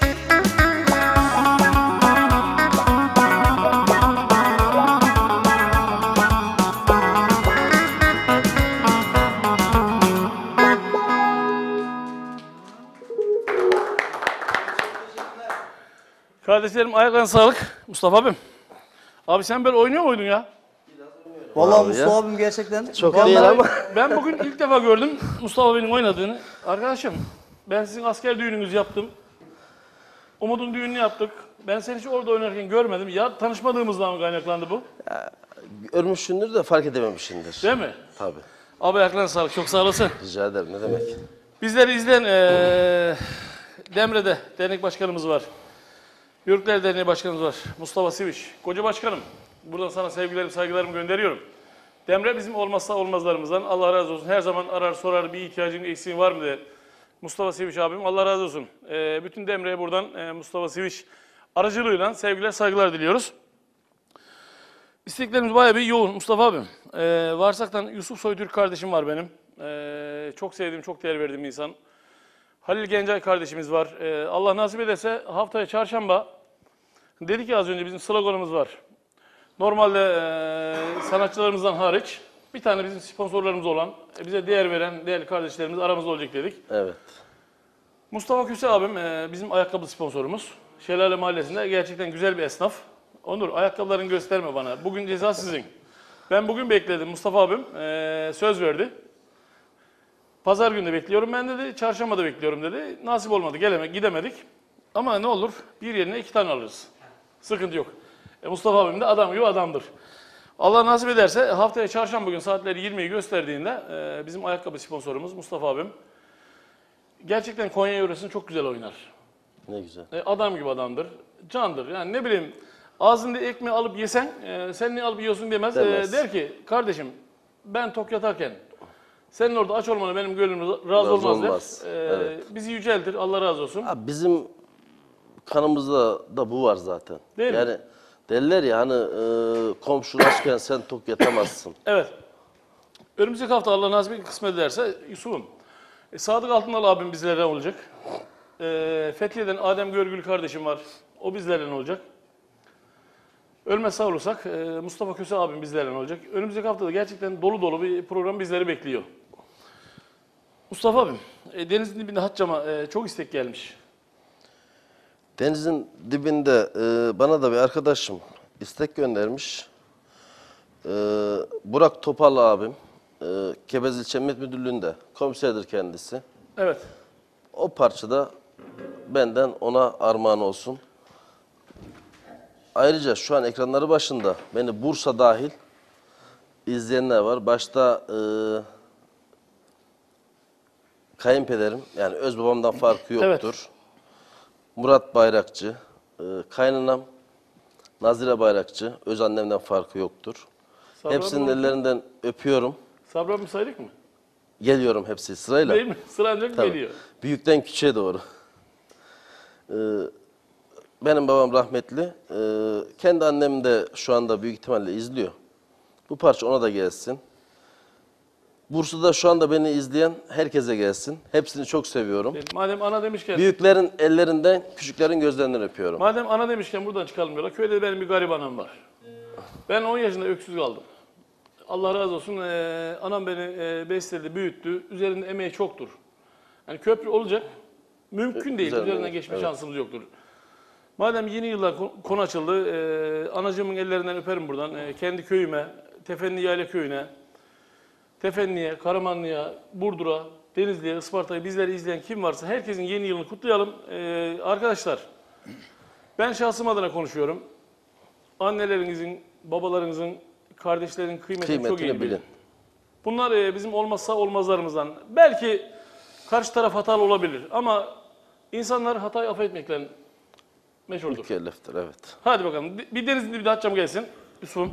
Kardeşlerim ayaklarına sağlık. Mustafa abim. Abi sen böyle oynuyor muydun ya? Vallahi Abi Mustafa ya. abim gerçekten Çok Vallahi- değil ama. Ben bugün ilk defa gördüm Mustafa abinin oynadığını. Arkadaşım ben sizin asker düğününüzü yaptım. Umut'un düğününü yaptık. Ben seni hiç orada oynarken görmedim. Ya tanışmadığımızdan mı kaynaklandı bu? Örmüşsündür de fark edememişsindir. Değil mi? Tabii. Abi ayaklarına sağlık. Çok sağ olasın. Rica ederim. Ne demek? Bizleri izleyen eee Demre'de dernek başkanımız var. Yörükler Derneği Başkanımız var. Mustafa Siviş. Koca başkanım. Buradan sana sevgilerimi, saygılarımı gönderiyorum. Demre bizim olmazsa olmazlarımızdan. Allah razı olsun. Her zaman arar sorar bir ihtiyacın eksiğin var mı diye. Mustafa Siviş abim Allah razı olsun. Eee, bütün Demre'ye buradan eee, Mustafa Siviş aracılığıyla sevgiler, saygılar diliyoruz. İsteklerimiz bayağı bir yoğun Mustafa abim. Ee, Varsak'tan Yusuf Soytürk kardeşim var benim. Ee, çok sevdiğim, çok değer verdiğim insan. Halil Gencay kardeşimiz var. Ee, Allah nasip ederse haftaya çarşamba dedi ki az önce bizim sloganımız var. Normalde e, sanatçılarımızdan hariç bir tane bizim sponsorlarımız olan, e, bize değer veren değerli kardeşlerimiz aramızda olacak dedik. Evet. Mustafa Küse abim e, bizim ayakkabı sponsorumuz. Şelale Mahallesi'nde gerçekten güzel bir esnaf. Onur ayakkabılarını gösterme bana. Bugün ceza sizin. Ben bugün bekledim. Mustafa abim e, söz verdi. Pazar günü de bekliyorum ben dedi. Çarşamba da bekliyorum dedi. Nasip olmadı. Geleme, gidemedik. Ama ne olur bir yerine iki tane alırız. Sıkıntı yok. E, Mustafa abim de adam gibi adamdır. Allah nasip ederse haftaya çarşamba gün saatleri 20'yi gösterdiğinde e, bizim ayakkabı sponsorumuz Mustafa abim gerçekten Konya yöresini çok güzel oynar. Ne güzel. E, adam gibi adamdır. Candır. Yani ne bileyim ağzında ekmeği alıp yesen e, sen ne alıp yiyorsun demez. E, Demez. der ki kardeşim ben tok yatarken senin orada aç olmana benim gönlüm razı, Razı olmaz, olmaz. der. E, Evet. Bizi yüceltir. Allah razı olsun. Abi bizim kanımızda da bu var zaten. Değil mi? Derler ya hani e, komşun sen tok yatamazsın. Evet. Önümüzdeki hafta Allah nasip kısmet ederse Yusuf'um. E, Sadık Altınalı abim bizlerden olacak. Ee, Fethiye'den Adem Görgülü kardeşim var. O bizlerle olacak. Ölmez sağ olursak e, Mustafa Köse abim bizlerle olacak. Önümüzdeki haftada gerçekten dolu dolu bir program bizleri bekliyor. Mustafa abim, e, denizin dibinde Hatçam'a e, çok istek gelmiş. Denizin dibinde e, bana da bir arkadaşım istek göndermiş. E, Burak Topal abim, e, Kebez İlçe Emniyet Müdürlüğü'nde komiserdir kendisi. Evet. O parçada benden ona armağan olsun. Ayrıca şu an ekranları başında beni Bursa dahil izleyenler var. Başta e, kayınpederim yani öz babamdan farkı Evet. Murat Bayrakçı, e, kaynanam Nazire Bayrakçı, öz annemden farkı yoktur. Sabri Hepsinin ellerinden öpüyorum. Sabri abim saydık mı? Geliyorum hepsi sırayla. Değil mi? Sıra ancak Tabii. geliyor. Büyükten küçüğe doğru. Ee, benim babam rahmetli. Ee, kendi annem de şu anda büyük ihtimalle izliyor. Bu parça ona da gelsin. Bursa'da şu anda beni izleyen herkese gelsin. Hepsini çok seviyorum. Madem ana demişken, Büyüklerin ellerinden, küçüklerin gözlerinden öpüyorum. madem ana demişken buradan çıkalım yola. Köyde benim bir garibanım var. Ben 10 yaşında öksüz kaldım. Allah razı olsun eee, anam beni eee, besledi, büyüttü. Üzerinde emeği çoktur. Yani köprü olacak. Mümkün değil. Üzerinden, Üzerinden geçme evet. şansımız yoktur. Madem yeni yıllar ko- konu açıldı, eee anacığımın ellerinden öperim buradan. Eee, kendi köyüme, Tefenli Yayla köyüne, Tefenli'ye, Karamanlı'ya, Burdur'a, Denizli'ye, Isparta'ya bizleri izleyen kim varsa herkesin yeni yılını kutlayalım. Eee, arkadaşlar, ben şahsım adına konuşuyorum. Annelerinizin, babalarınızın, kardeşlerin kıymetini, çok iyi Kıymetini bilin. bilin. Bunlar e, bizim olmazsa olmazlarımızdan. Belki karşı taraf hatalı olabilir ama insanlar hatayı affetmekle meşhurdur. Mükelleftir, evet. Hadi bakalım. Bir denizin bir de Hatçam gelsin. Yusuf'um.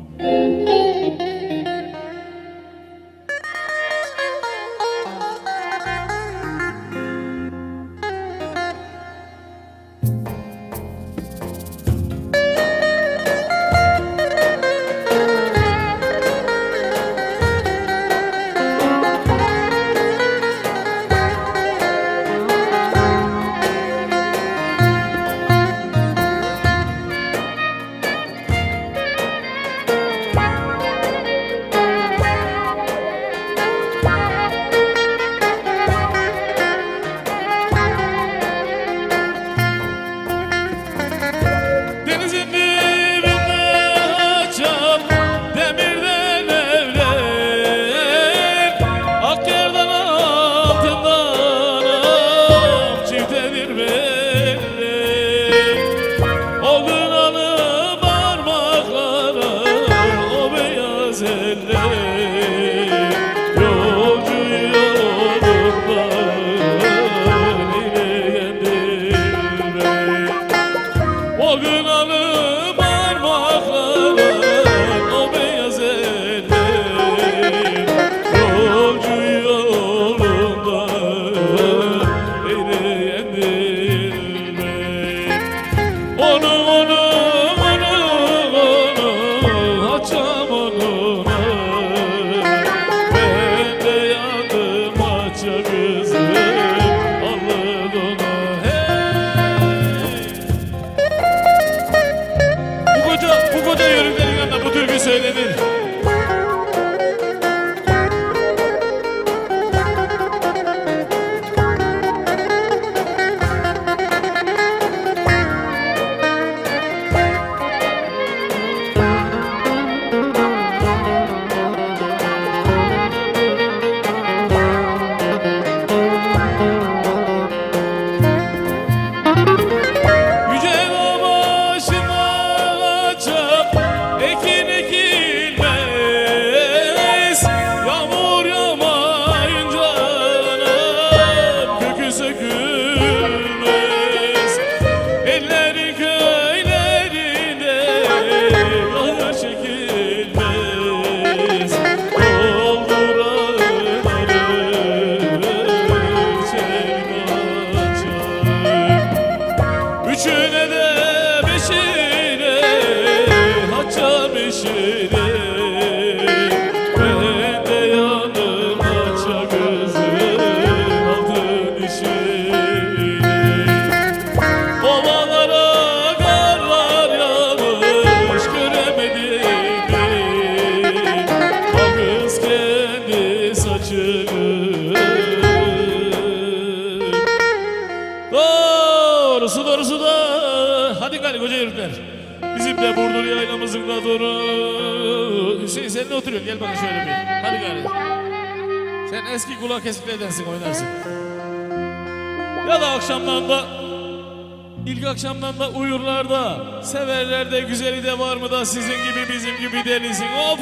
Sizin gibi bizim gibi delisin. Hop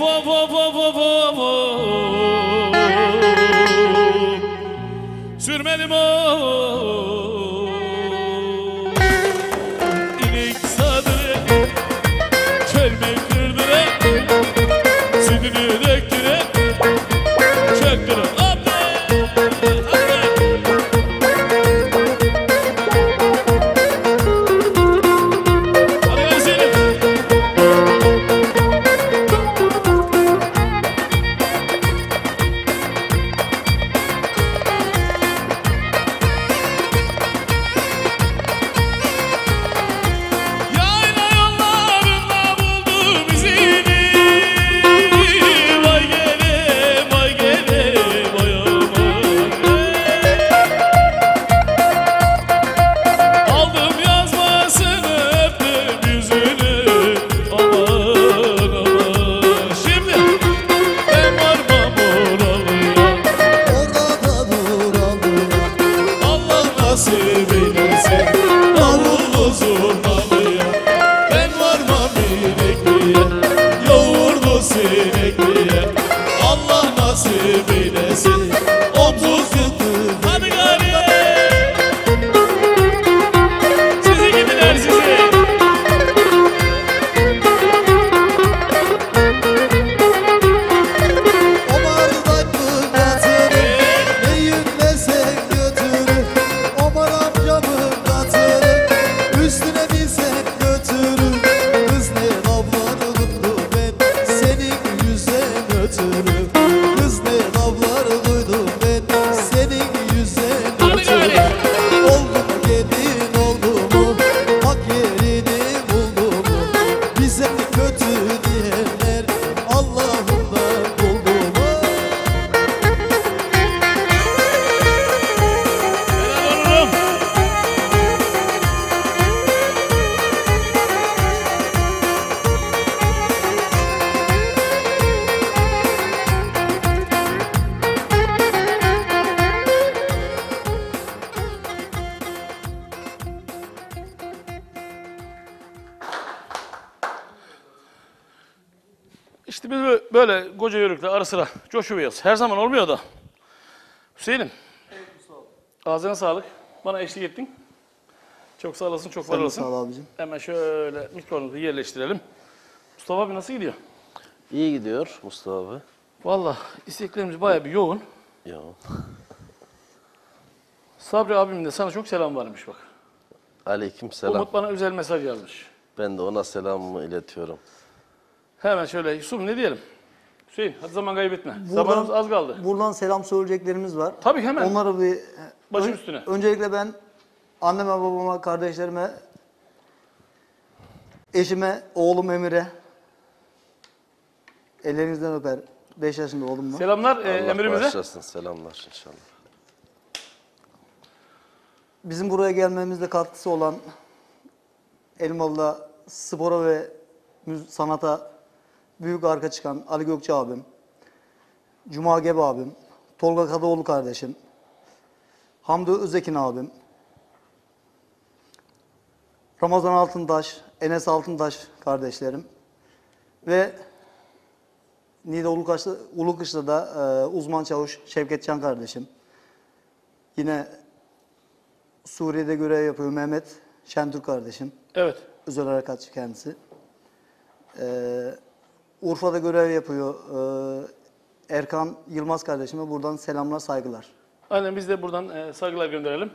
coşuyoruz. Her zaman olmuyor da. Hüseyin'im. Ağzına sağlık. Bana eşlik ettin. Çok sağ olasın, çok var olasın. sağ ol abicim. Hemen şöyle mikrofonumuzu yerleştirelim. Mustafa abi nasıl gidiyor? İyi gidiyor Mustafa abi. Vallahi isteklerimiz bayağı bir yoğun. Ya. Sabri abim de sana çok selam varmış bak. Aleyküm selam. Umut bana özel mesaj yazmış. Ben de ona selamımı iletiyorum. Hemen şöyle Yusuf ne diyelim? Hüseyin hadi zaman kaybetme. Buradan- Zamanımız az kaldı. Buradan selam söyleyeceklerimiz var. Tabii hemen. Onları bir Başım Ön- üstüne. Öncelikle ben anneme, babama, kardeşlerime, eşime, oğlum Emir'e ellerinizden öper. 5 yaşında oğlum var. Selamlar e, Allah emrimize. bağışlasın. Selamlar inşallah. Bizim buraya gelmemizde katkısı olan Elmalı'da spora ve sanata büyük arka çıkan Ali Gökçe abim, Cuma Gebe abim, Tolga Kadıoğlu kardeşim, Hamdi Özekin abim, Ramazan Altıntaş, Enes Altıntaş kardeşlerim ve Niğde Ulukış'ta, Ulukış'ta da e, uzman çavuş Şevket Can kardeşim. Yine Suriye'de görev yapıyor Mehmet Şentürk kardeşim. Evet. Özel harekatçı kendisi. Ee, Urfa'da görev yapıyor ee, Erkan Yılmaz kardeşime buradan selamlar saygılar. Aynen biz de buradan e, saygılar gönderelim.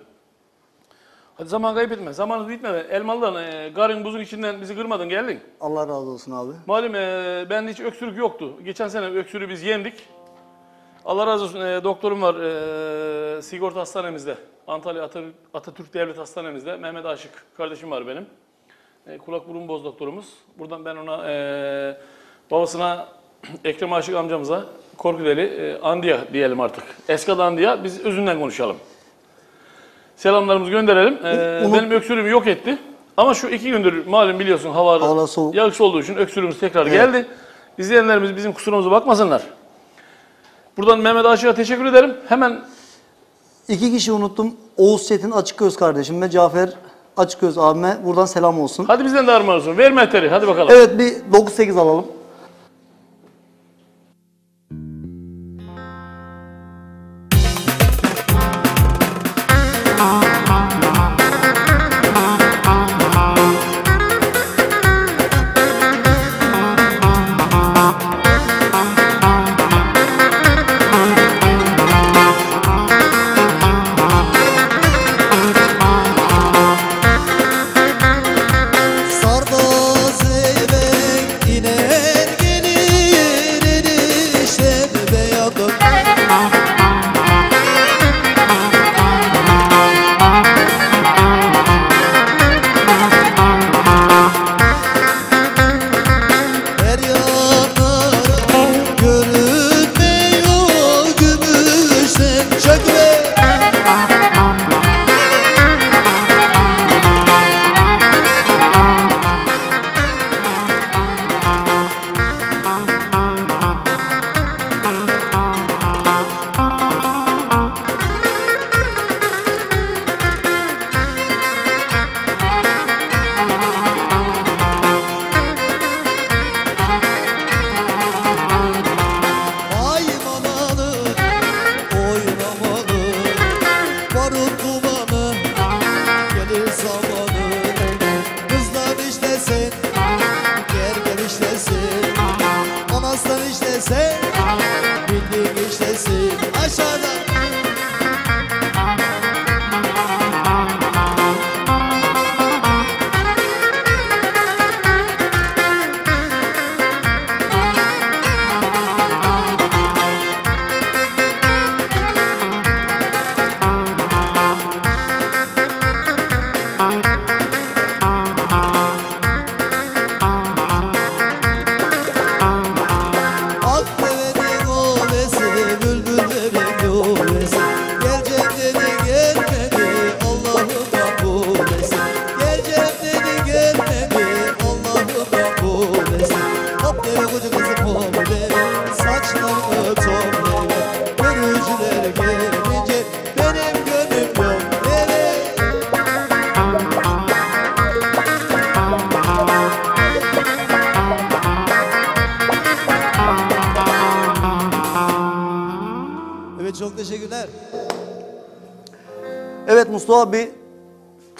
Hadi zaman kaybetme. Zamanımız bitmedi. Elmalı'dan e, garın buzun içinden bizi kırmadın geldin. Allah razı olsun abi. Malum e, bende hiç öksürük yoktu. Geçen sene öksürüğü biz yendik. Allah razı olsun e, doktorum var e, sigorta hastanemizde. Antalya Atatürk, Atatürk Devlet Hastanemizde. Mehmet Aşık kardeşim var benim. E, kulak burun boz doktorumuz. Buradan ben ona e, babasına Ekrem Aşık amcamıza Korkudeli e, Andiya diyelim artık. Eskad Andiya biz özünden konuşalım. Selamlarımızı gönderelim. E, Unut- benim öksürüğümü yok etti. Ama şu iki gündür malum biliyorsun hava Havalar soğuk. yağış olduğu için öksürüğümüz tekrar geldi. İzleyenlerimiz bizim kusurumuza bakmasınlar. Buradan Mehmet Aşık'a teşekkür ederim. Hemen İki kişi unuttum. Oğuz Çetin Açıkgöz kardeşim ve Cafer Açıkgöz abime buradan selam olsun. hadi bizden de armağan olsun. Ver mehteri hadi bakalım. Evet bir 9-8 alalım.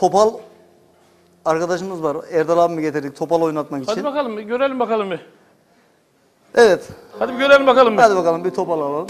Topal arkadaşımız var. Erdal abimi getirdik topal oynatmak için. Hadi bakalım bir görelim bakalım bir. Evet. Hadi bir görelim bakalım bir. Hadi bakalım bir topal alalım.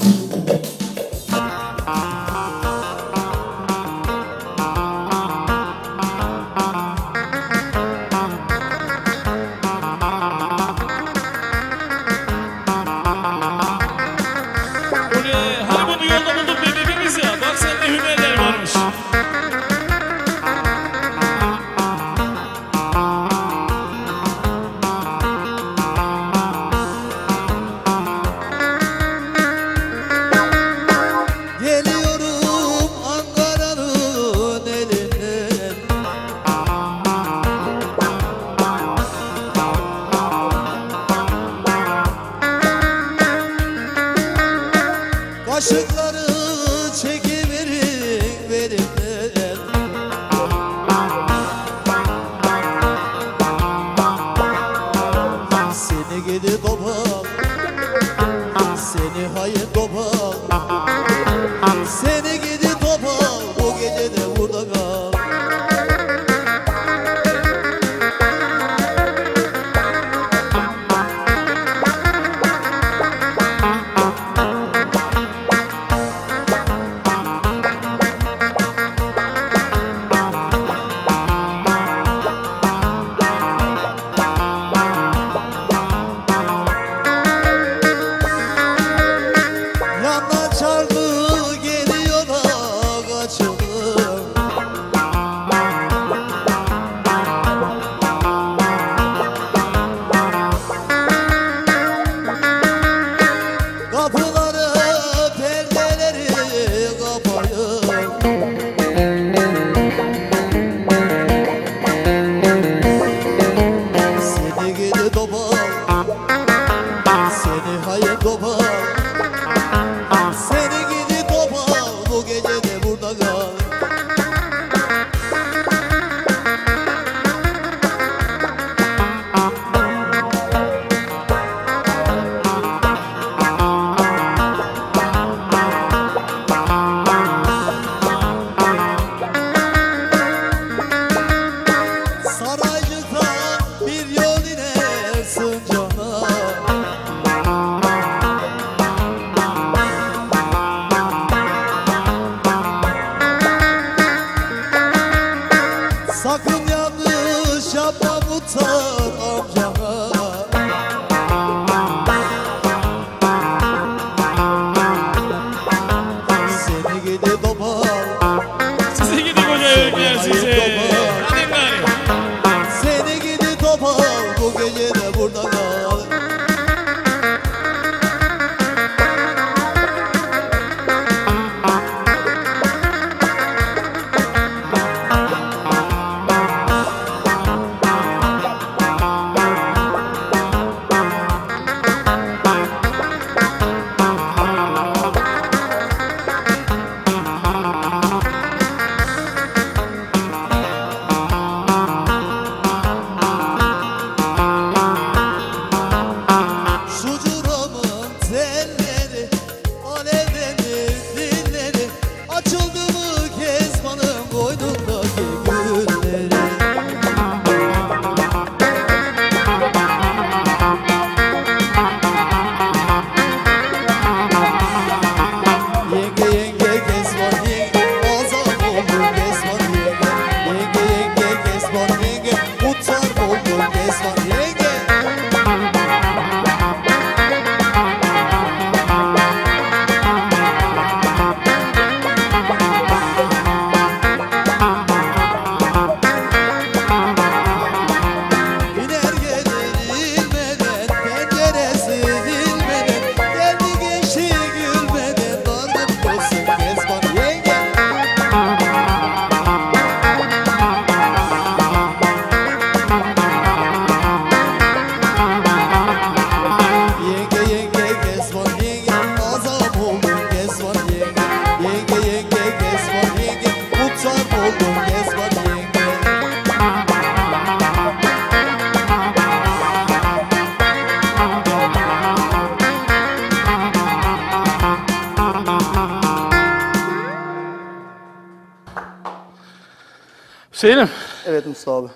Hüseyin'im Evet Mustafa abi.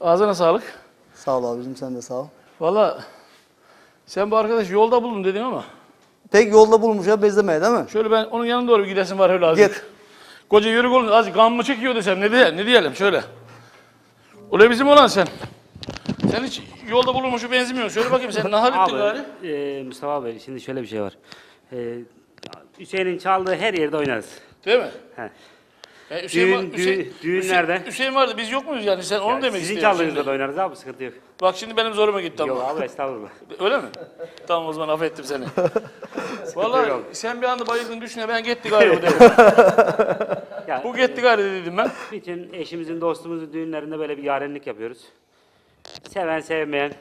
ağzına sağlık. Sağ ol abicim sen de sağ ol. Valla sen bu arkadaş yolda buldum dedin ama Pek yolda bulmuş ya bezlemeye değil mi? şöyle ben onun yanına doğru bir gidesim var öyle azıcık. Git. Koca yörük olunca azıcık kan mı çekiyor desem ne, diye, ne diyelim şöyle. Öyle bizim olan sen. Sen hiç yolda bulunmuşu benzemiyorsun. Şöyle bakayım sen nahal ettin gari. E, Mustafa abi şimdi şöyle bir şey var. E, Hüseyin'in çaldığı her yerde oynarız. Değil mi? He. E, Hüseyin, Düğün- var- düğün- Hüseyin, düğünlerde. Hüseyin, Hüseyin vardı biz yok muyuz yani sen onu demek Sizin istiyorsun çaldığınızda şimdi. da oynarız abi sıkıntı yok. Bak şimdi benim zoruma gitti ama. Yok abi estağfurullah. Öyle mi? tamam o zaman affettim seni. Vallahi sen bir anda bayıldın düşüne ben gitti galiba dedim. Ya, Bu gitti galiba dedim ben. bütün eşimizin dostumuzun düğünlerinde böyle bir yarenlik yapıyoruz. Seven sevmeyen.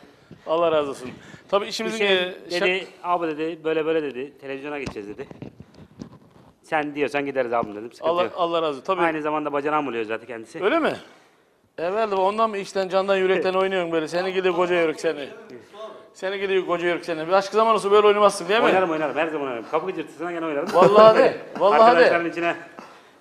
Allah razı olsun. Tabii işimizin... Hüseyin e, şak- dedi abi dedi böyle böyle dedi televizyona gideceğiz dedi. Sen diyorsan gideriz abim dedim sıkıntı Allah, yok. Allah razı olsun. Tabii. Aynı zamanda bacanağım oluyor zaten kendisi. Öyle mi? Evvel de ondan mı içten candan yürekten oynuyorsun böyle? Seni gidiyor koca yörük seni. Seni gidiyor koca yörük seni. Bir başka zaman olsa böyle oynamazsın değil mi? Oynarım oynarım her zaman oynarım. Kapı gıcırtısına gene oynarım. Vallahi de. Vallahi de. Arkadaşların içine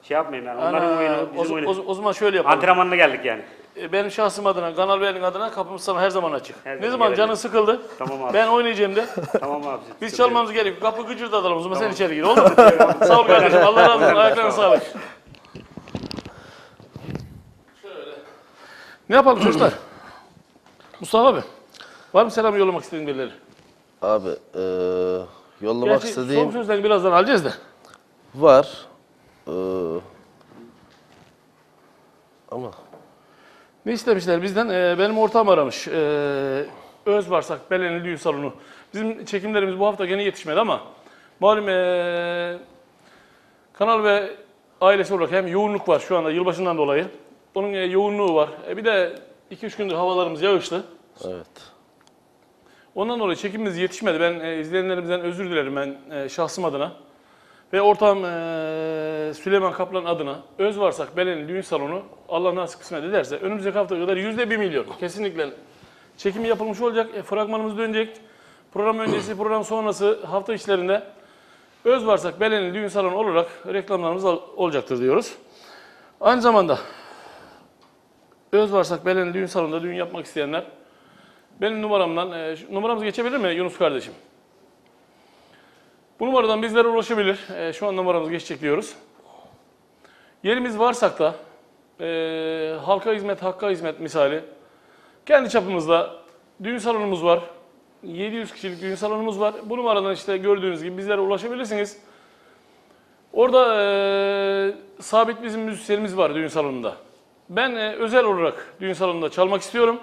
şey yapmayayım yani. Onların Ana, oyunu o, bizim o, oyunu. o zaman şöyle yapalım. Antrenmanına geldik yani. E, Benim şahsım adına, Kanal Bey'in adına kapımız sana her zaman açık. Her ne zaman gelelim. canın sıkıldı, Tamam abi. ben oynayacağım de. Tamam abi. Biz çalmamız gerekiyor. Kapı gıcırdatalım o zaman sen içeri gir. Olur mu? Sağ ol kardeşim. Allah razı olsun. Ayaklarına sağlık. Şöyle. Ne yapalım çocuklar? Mustafa abi. Var mı selam yollamak istediğin birileri? Abi eee, yollamak Gerçi istediğim son sözlerini birazdan alacağız da. var. Eee, ama Ne istemişler bizden? Ee, benim ortağım aramış. Ee, Özvarsak Belenli Düğün Salonu. Bizim çekimlerimiz bu hafta gene yetişmedi ama malum ee, kanal ve ailesi olarak hem yoğunluk var şu anda yılbaşından dolayı. Onun ee, yoğunluğu var. E, bir de 2-3 gündür havalarımız yağışlı. evet. Ondan dolayı çekimimiz yetişmedi. Ben e, izleyenlerimizden özür dilerim ben e, şahsım adına. Ve ortağım e, Süleyman Kaplan adına Özvarsak Belenli Düğün Salonu Allah nasip kısmet ederse önümüzdeki hafta kadar yüzde bir milyon kesinlikle çekimi yapılmış olacak. E, fragmanımız dönecek. Program öncesi, program sonrası hafta içlerinde Özvarsak Belenli Düğün Salonu olarak reklamlarımız olacaktır diyoruz. Aynı zamanda Özvarsak Belenli Düğün Salonu'nda düğün yapmak isteyenler benim numaramdan, e, şu- numaramız geçebilir mi Yunus kardeşim? Bu numaradan bizlere ulaşabilir. E, şu an numaramız geçecek diyoruz. Yerimiz varsak da e, halka hizmet, hakka hizmet misali kendi çapımızda düğün salonumuz var. 700 kişilik düğün salonumuz var. Bu numaradan işte gördüğünüz gibi bizlere ulaşabilirsiniz. Orada e, sabit bizim müzisyenimiz var düğün salonunda. Ben e, özel olarak düğün salonunda çalmak istiyorum.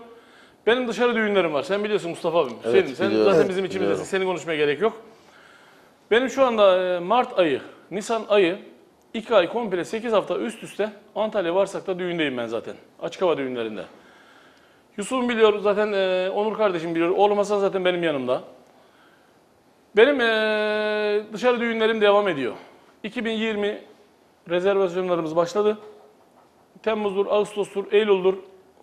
Benim dışarı düğünlerim var. Sen biliyorsun Mustafa abim. Evet, Senin, sen biliyorum. zaten bizim içimizdesin. Seni konuşmaya gerek yok. Benim şu anda e, Mart ayı, Nisan ayı 2 ay komple 8 hafta üst üste Antalya Varsak'ta düğündeyim ben zaten. Açık hava düğünlerinde. Yusuf'um biliyor zaten e, Onur kardeşim biliyor. Oğlum Hasan zaten benim yanımda. Benim e, dışarı düğünlerim devam ediyor. 2020 rezervasyonlarımız başladı. Temmuz'dur, Ağustos'tur, Eylül'dur.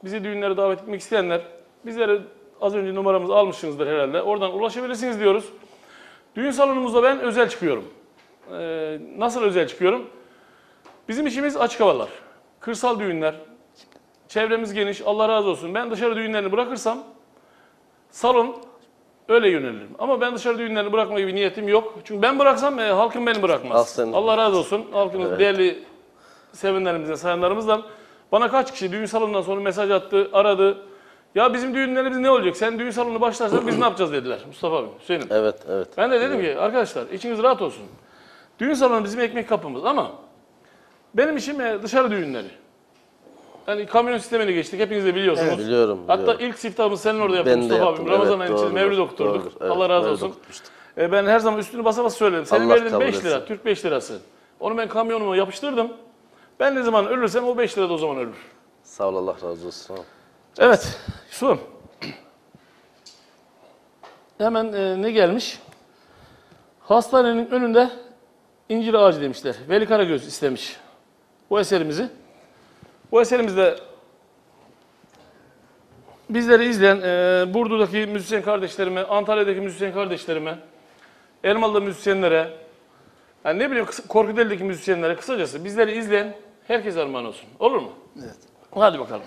Bizi düğünlere davet etmek isteyenler bizlere az önce numaramızı almışsınızdır herhalde. Oradan ulaşabilirsiniz diyoruz. Düğün salonumuzda ben özel çıkıyorum. Ee, nasıl özel çıkıyorum? Bizim işimiz açık havalar. Kırsal düğünler. Çevremiz geniş. Allah razı olsun. Ben dışarı düğünlerini bırakırsam salon öyle yönelirim. Ama ben dışarı düğünlerini bırakma gibi niyetim yok. Çünkü ben bıraksam e, halkım beni bırakmaz. Seni Allah razı olsun. Halkımız Evet. değerli sevenlerimizden, sayanlarımızdan bana kaç kişi düğün salonundan sonra mesaj attı, aradı. Ya bizim düğünlerimiz ne olacak? Sen düğün salonu başlarsan biz ne yapacağız dediler Mustafa abi, Hüseyin'im. Evet, evet. Ben de dedim ki arkadaşlar içiniz rahat olsun. Düğün salonu bizim ekmek kapımız ama benim işim e, dışarı düğünleri. Yani kamyon sistemine geçtik hepiniz de biliyorsunuz. Biliyorum, Hatta biliyorum. ilk siftahımızı senin orada Ben de Mustafa yaptım, abim. Ramazan evet, ayının içinde doğrudur, mevlid okuturduk. doğrudur, evet, Allah razı mevlid olsun. okutmuştuk. E, ben her zaman üstünü basa basa söyledim. Senin Allah verdiğin kabul 5 lira, etsin. Türk 5 lirası. Onu ben kamyonuma yapıştırdım. Ben ne zaman ölürsem o 5 lira da o zaman ölür. Sağ ol Allah razı olsun. Evet, Yusuf'um. Hemen e, ne gelmiş? Hastanenin önünde incir ağacı demişler. Veli Karagöz istemiş bu eserimizi. Bu eserimizde bizleri izleyen e, Burdur'daki müzisyen kardeşlerime, Antalya'daki müzisyen kardeşlerime, Elmalı'da müzisyenlere, yani ne bileyim Korkuteli'deki müzisyenlere kısacası bizleri izleyen herkese armağan olsun. Olur mu? Evet. Hadi bakalım.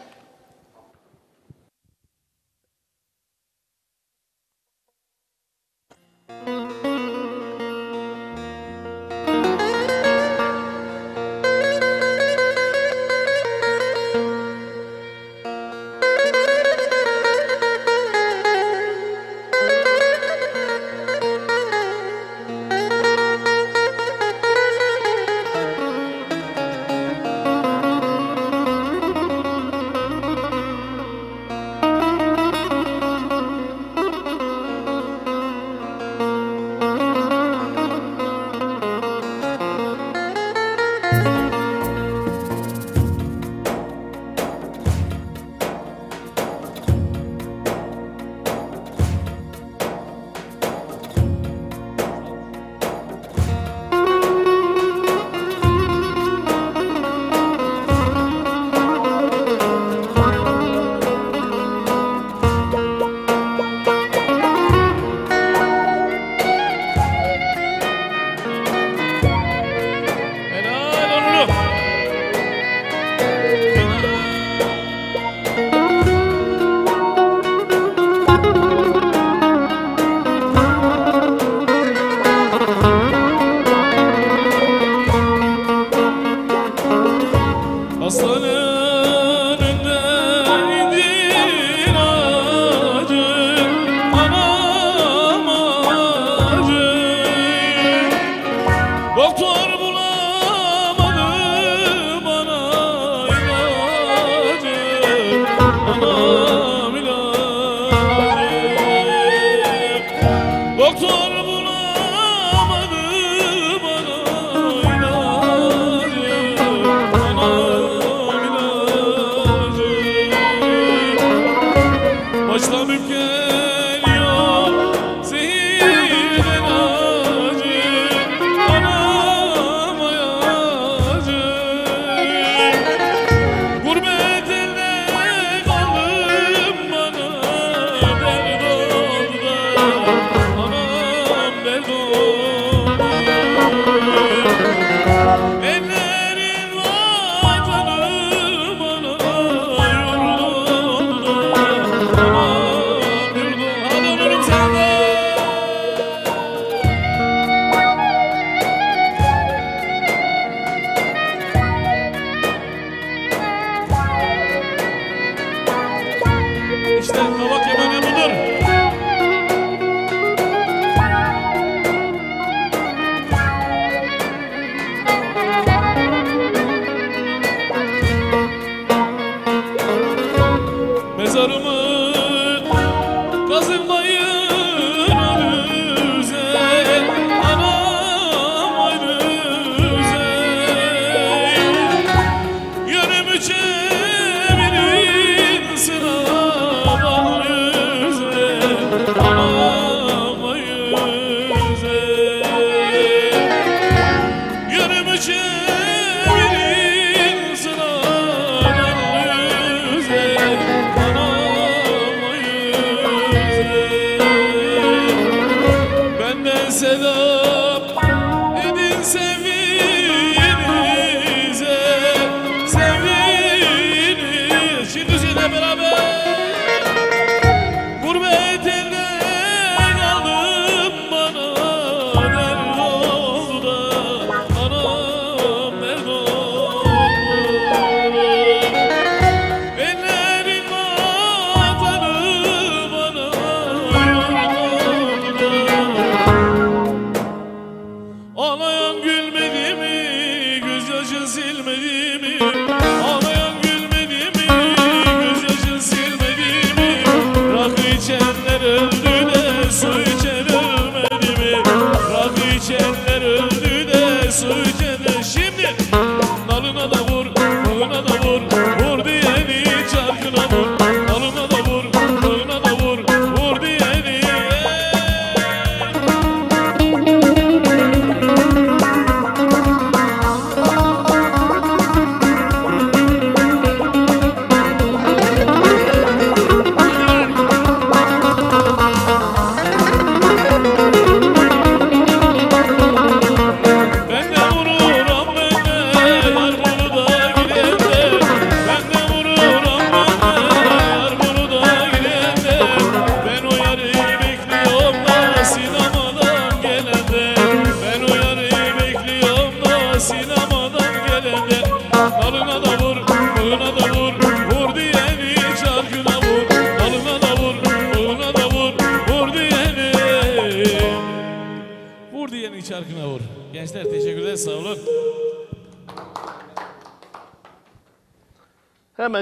Ağlayan gülmedi mi, gözyaşın silmedi mi?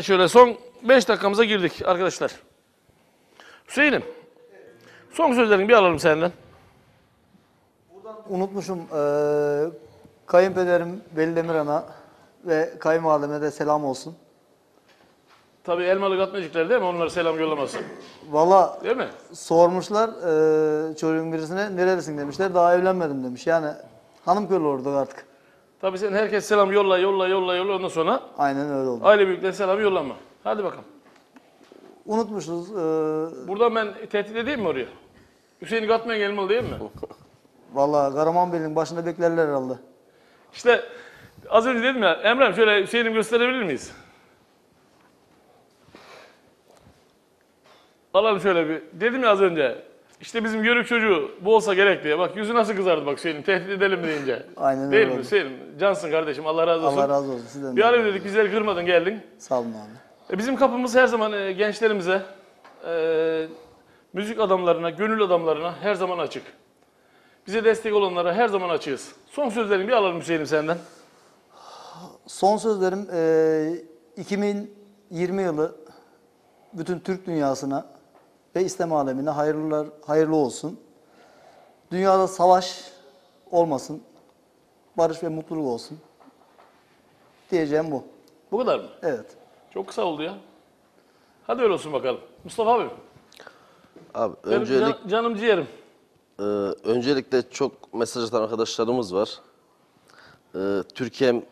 Şöyle son 5 dakikamıza girdik arkadaşlar. Hüseyin'im. Son sözlerini bir alalım senden. Unutmuşum eee kayınpederim Veli Demirhan'a ve kayınvalideme de selam olsun. Tabii elmalı katmacıklar değil mi? Onlara selam yollamasın. Valla Değil mi? sormuşlar eee çocuğun birisine nerelisin demişler. Daha evlenmedim demiş. Yani hanım köylü orada artık. Tabii sen herkes selam yolla yolla yolla yolla ondan sonra Aynen öyle oldu. aile büyüklerine selam yollama. Hadi bakalım. Unutmuşuz. eee Buradan ben tehdit edeyim mi oraya? Hüseyin'i katmaya gelmeli değil mi? Valla Karaman Bey'in başında beklerler herhalde. İşte az önce dedim ya Emre'm şöyle Hüseyin'i gösterebilir miyiz? Alalım şöyle bir. Dedim ya az önce. İşte bizim yörük çocuğu bu olsa gerek diye. Bak yüzü nasıl kızardı bak Hüseyin'in tehdit edelim deyince. Aynen Değil öyle mi oldu. Hüseyin'im? Cansın kardeşim Allah razı olsun. Allah razı olsun sizden. Bir de. arayayım dedik bizleri kırmadın geldin. Sağ olun abi. E, bizim kapımız her zaman e, gençlerimize, e, müzik adamlarına, gönül adamlarına her zaman açık. Bize destek olanlara her zaman açığız. Son sözlerini bir alalım Hüseyin'im senden. Son sözlerim eee 2020 yılı bütün Türk dünyasına ve İslam alemine hayırlılar hayırlı olsun. Dünyada savaş olmasın. Barış ve mutluluk olsun. Diyeceğim bu. Bu kadar mı? Evet. Çok kısa oldu ya. Hadi öyle olsun bakalım. Mustafa abi. Abi Benim öncelik, can- canım ciğerim. e, öncelikle çok mesaj atan arkadaşlarımız var. E, Türkiye'm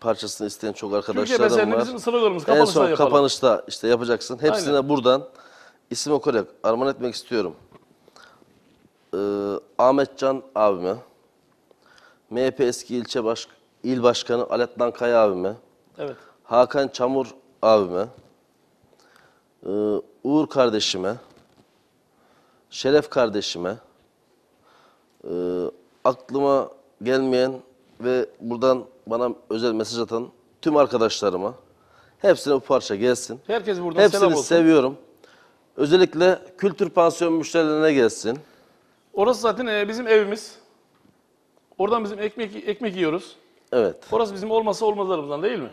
parçasını isteyen çok Türkiye arkadaşlarım meseleni var. bizim sloganımız En kapanışta son yapalım. kapanışta işte yapacaksın. Hepsine Aynen. buradan isim okuyarak armağan etmek istiyorum. Ee, Ahmetcan abime, MHP eski ilçe baş, il başkanı Alettan Kaya abime, Evet. Hakan Çamur abime, ee, Uğur kardeşime, Şeref kardeşime, ee, aklıma gelmeyen ve buradan bana özel mesaj atan tüm arkadaşlarıma hepsine bu parça gelsin. Herkes buradan selam Hepsini olsun. seviyorum. Özellikle kültür pansiyon müşterilerine gelsin. Orası zaten e, bizim evimiz. Oradan bizim ekmek ekmek yiyoruz. Evet. Orası bizim olmazsa olmazlarımızdan değil mi?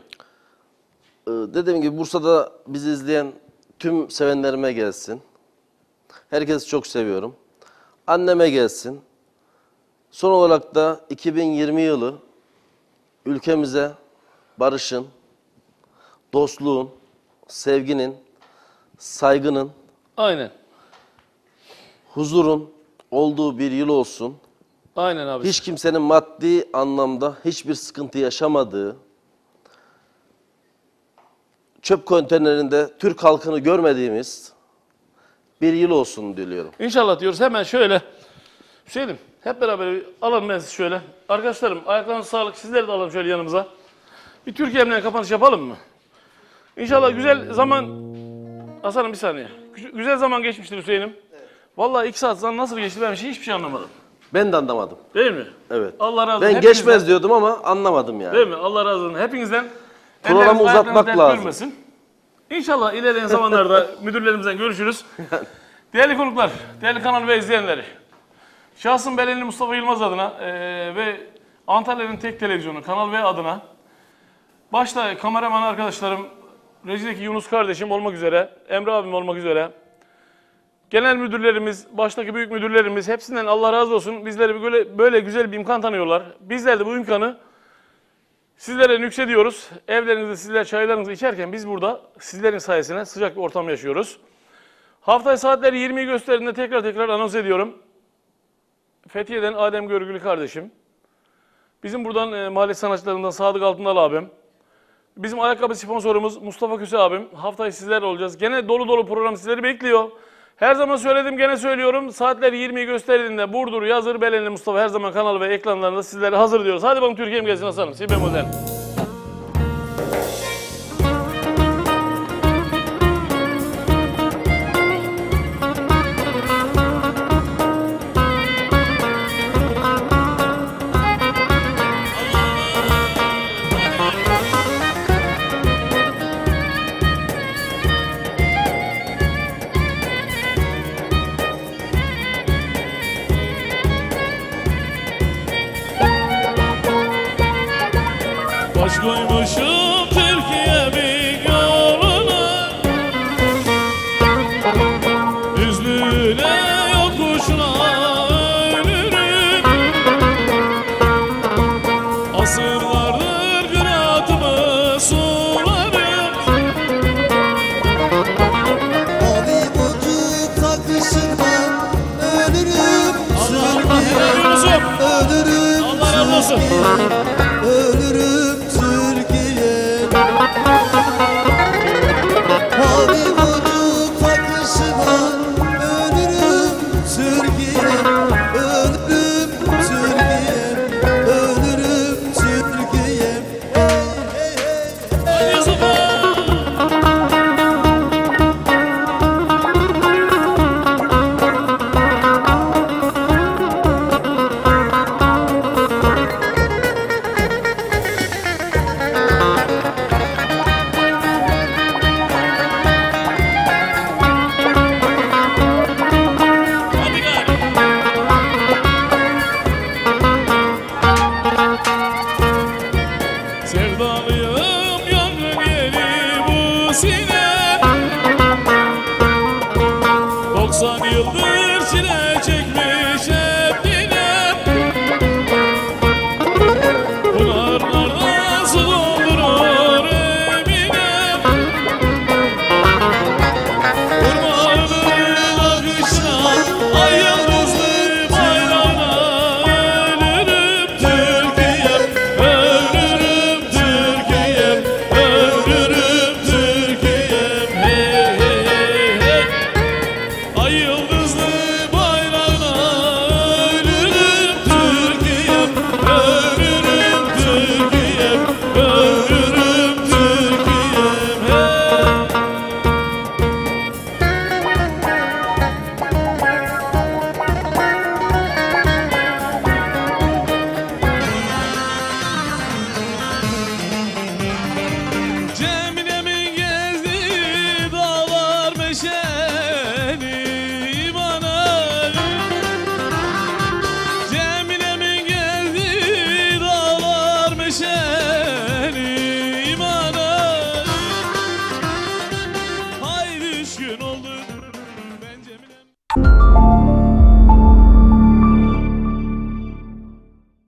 Ee, dediğim gibi Bursa'da bizi izleyen tüm sevenlerime gelsin. Herkesi çok seviyorum. Anneme gelsin. Son olarak da 2020 yılı ülkemize barışın, dostluğun, sevginin, saygının, Aynen. huzurun olduğu bir yıl olsun. Aynen abi. Hiç kimsenin maddi anlamda hiçbir sıkıntı yaşamadığı, çöp konteynerinde Türk halkını görmediğimiz bir yıl olsun diliyorum. İnşallah diyoruz. Hemen şöyle. Hüseyin'im hep beraber alalım ben sizi şöyle. Arkadaşlarım ayaklarınıza sağlık. Sizleri de alalım şöyle yanımıza. Bir Türkiye'mle kapanış yapalım mı? İnşallah güzel zaman... Hasan'ım bir saniye. Gü- Güzel zaman geçmiştir Hüseyin'im. Vallahi iki saat zaman nasıl geçti ben hiçbir şey anlamadım. Ben de anlamadım. Değil mi? Evet. Allah razı olsun. Ben Hepinizden- geçmez diyordum ama anlamadım yani. Değil mi? Allah razı olsun. Hepinizden Programı elleriniz, uzatmak ayaklarınız dert lazım. görmesin. İnşallah ilerleyen zamanlarda müdürlerimizden görüşürüz. değerli konuklar, değerli kanal ve izleyenleri. Şahsım Belenli Mustafa Yılmaz adına eee, ve Antalya'nın tek televizyonu Kanal V adına başta kameraman arkadaşlarım, rejideki Yunus kardeşim olmak üzere, Emre abim olmak üzere, genel müdürlerimiz, baştaki büyük müdürlerimiz hepsinden Allah razı olsun. Bizlere böyle, böyle güzel bir imkan tanıyorlar. Bizler de bu imkanı Sizlere nüksediyoruz. Evlerinizde sizler çaylarınızı içerken biz burada sizlerin sayesinde sıcak bir ortam yaşıyoruz. Haftaya saatleri 20'yi gösterdiğinde tekrar tekrar anons ediyorum. Fethiye'den Adem Görgülü kardeşim. Bizim buradan e, mahalle sanatçılarından Sadık Altındal abim. Bizim ayakkabı sponsorumuz Mustafa Köse abim. Haftaya sizlerle olacağız. Gene dolu dolu program sizleri bekliyor. Her zaman söyledim gene söylüyorum. Saatler 20'yi gösterdiğinde Burdur, Yazır, Belenli Mustafa her zaman kanal ve ekranlarında sizlere hazır diyoruz. Hadi bakalım Türkiye'm gelsin Hasan'ım. Si bemolden.